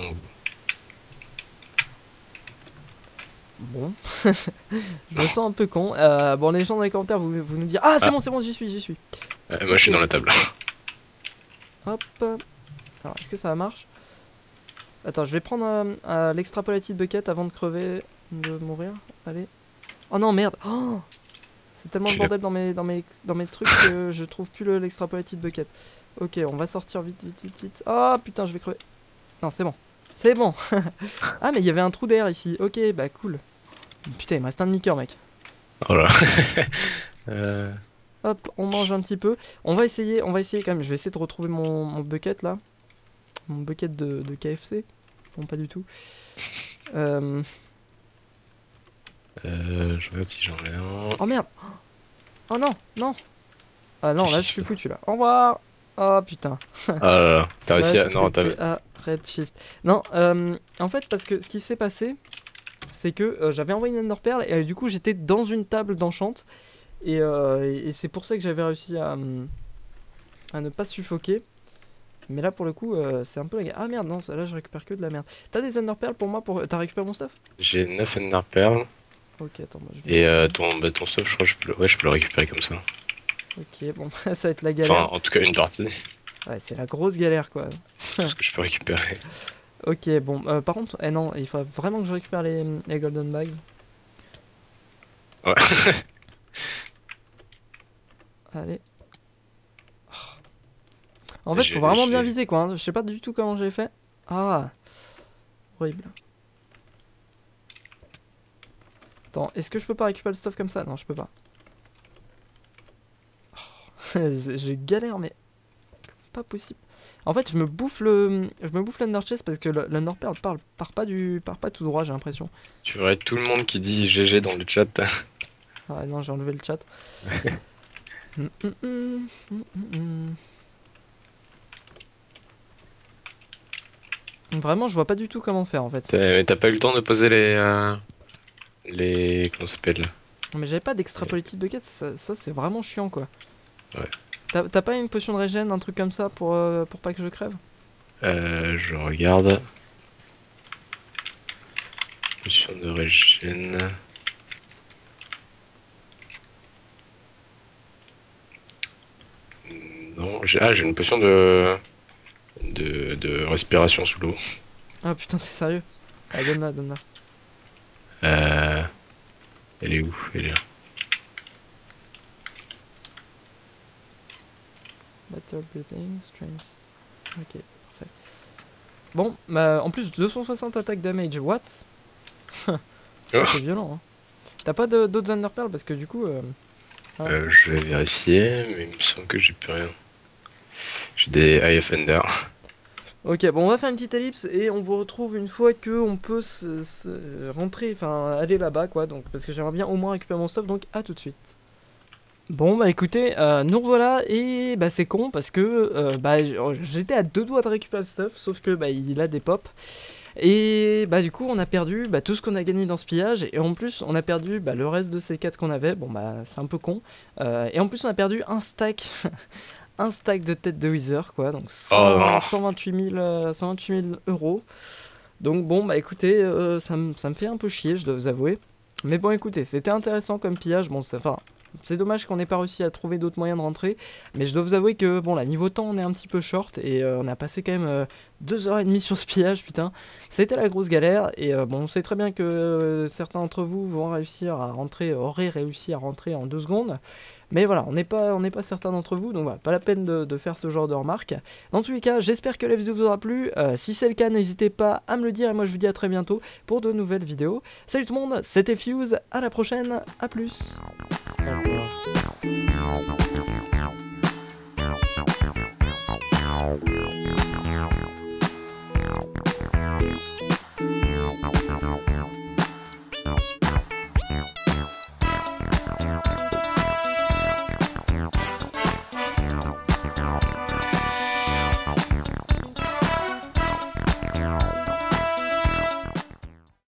Bon, je me sens un peu con. Euh, bon, les gens dans les commentaires, vous, vous nous dire Ah, c'est Ah. bon, c'est bon, j'y suis, j'y suis. Euh, moi je suis dans la table. Hop. Alors, est-ce que ça marche? Attends, je vais prendre euh, euh, l'extrapolated bucket avant de crever, de mourir. Allez. Oh non, merde. Oh c'est tellement le J'ai- bordel dans mes, dans mes, dans mes trucs que je trouve plus le- l'extrapolated bucket. Ok, on va sortir vite, vite, vite, vite. Oh putain, je vais crever. Non, c'est bon. C'est bon. ah, mais il y avait un trou d'air ici. Ok, bah cool. Putain, il me reste un demi-cœur, mec. Oh là. euh, Hop, on mange un petit peu. On va essayer, on va essayer quand même. Je vais essayer de retrouver mon, mon bucket là. Mon bucket de, de KFC. Non, pas du tout. Euh, euh, je regarde si j'en ai un. Oh merde Oh non, non Ah non, là je suis foutu là. Au revoir Oh putain. Ah là. T'as réussi à. Non, t'as. TPA Red Shift. Non, euh, en fait, parce que ce qui s'est passé, c'est que euh, j'avais envoyé une Ender Pearl et euh, du coup j'étais dans une table d'enchant. Et, et- et c'est pour ça que j'avais réussi à, hum, à ne pas suffoquer. Mais là pour le coup, c'est un peu la. Ah merde, non, ça, là je récupère que de la merde. T'as des Ender Pearl pour moi pour... T'as récupéré mon stuff? J'ai 9 Ender Pearl. Ok, attends, moi je vais. Et euh, ton, bah, ton stuff, je crois que je peux, le... ouais, je peux le récupérer comme ça. Ok, bon, ça va être la galère. Enfin, en tout cas, une partie. Ouais, c'est la grosse galère quoi. C'est tout ce que je peux récupérer. Ok, bon, euh, par contre, eh non, il faut vraiment que je récupère les, les Golden Bags. Ouais. Allez. En fait, faut vraiment bien viser quoi. hein. Je sais pas du tout comment j'ai fait. Ah, horrible. Attends, est-ce que je peux pas récupérer le stuff comme ça? Non, je peux pas. Oh, je galère, mais pas possible. En fait, je me bouffe le, je me bouffe l'Under Chest parce que l'Under Pearl part, part pas du, part pas tout droit, j'ai l'impression. Tu verrais tout le monde qui dit GG dans le chat. Ah non, j'ai enlevé le chat. Mm, mm, mm. Vraiment, je vois pas du tout comment faire en fait. Mais t'as pas eu le temps de poser les. euh, Les. Comment ça s'appelle? Mais j'avais pas d'extrapolated bucket, ça, ça, c'est vraiment chiant quoi. Ouais. T'as pas une potion de régène, un truc comme ça pour, euh, pour pas que je crève? Euh, je regarde. Potion de régène. Non, j'ai ah, j'ai une potion de... de de respiration sous l'eau. Ah putain, t'es sérieux? Ah, donne-la, donne-la. Euh... Elle est où Elle est là? Battle breathing, strength? Ok, parfait. Bon, bah en plus 260 attaques damage, what? Oh. C'est violent, hein. T'as pas d'autres Thunder Pearl parce que du coup. euh, Euh, je vais vérifier, mais il me semble que j'ai plus rien. J'ai des Eye Offender. Ok, bon, on va faire une petite ellipse et on vous retrouve une fois que on peut se, rentrer, enfin aller là-bas, quoi. Donc, parce que j'aimerais bien au moins récupérer mon stuff, donc à tout de suite. Bon, bah écoutez, euh, nous revoilà et bah c'est con parce que euh, bah j- j'étais à deux doigts de récupérer le stuff, sauf que bah il a des pops. Et bah du coup on a perdu bah, tout ce qu'on a gagné dans ce pillage et en plus on a perdu bah, le reste de ces 4 qu'on avait, bon bah c'est un peu con. Euh, et en plus on a perdu un stack, un stack de tête de Wither quoi, donc 100 Oh non. 128, 000, euh, 128 000 euros. Donc bon bah écoutez, euh, ça, me- fait un peu chier je dois vous avouer. Mais bon écoutez, c'était intéressant comme pillage, bon enfin, c'est dommage qu'on n'ait pas réussi à trouver d'autres moyens de rentrer. Mais je dois vous avouer que, bon, là, niveau temps, on est un petit peu short. Et euh, on a passé quand même 2h30 sur ce pillage, putain. C'était la grosse galère. Et bon, on sait très bien que certains d'entre vous vont réussir à rentrer, auraient réussi à rentrer en 2 secondes. Mais voilà, on n'est pas, on pas certains d'entre vous, donc voilà, pas la peine de, faire ce genre de remarques. Dans tous les cas, j'espère que la vidéo vous aura plu. Euh, si c'est le cas, n'hésitez pas à me le dire et moi je vous dis à très bientôt pour de nouvelles vidéos. Salut tout le monde, c'était Fuse, à la prochaine, à plus.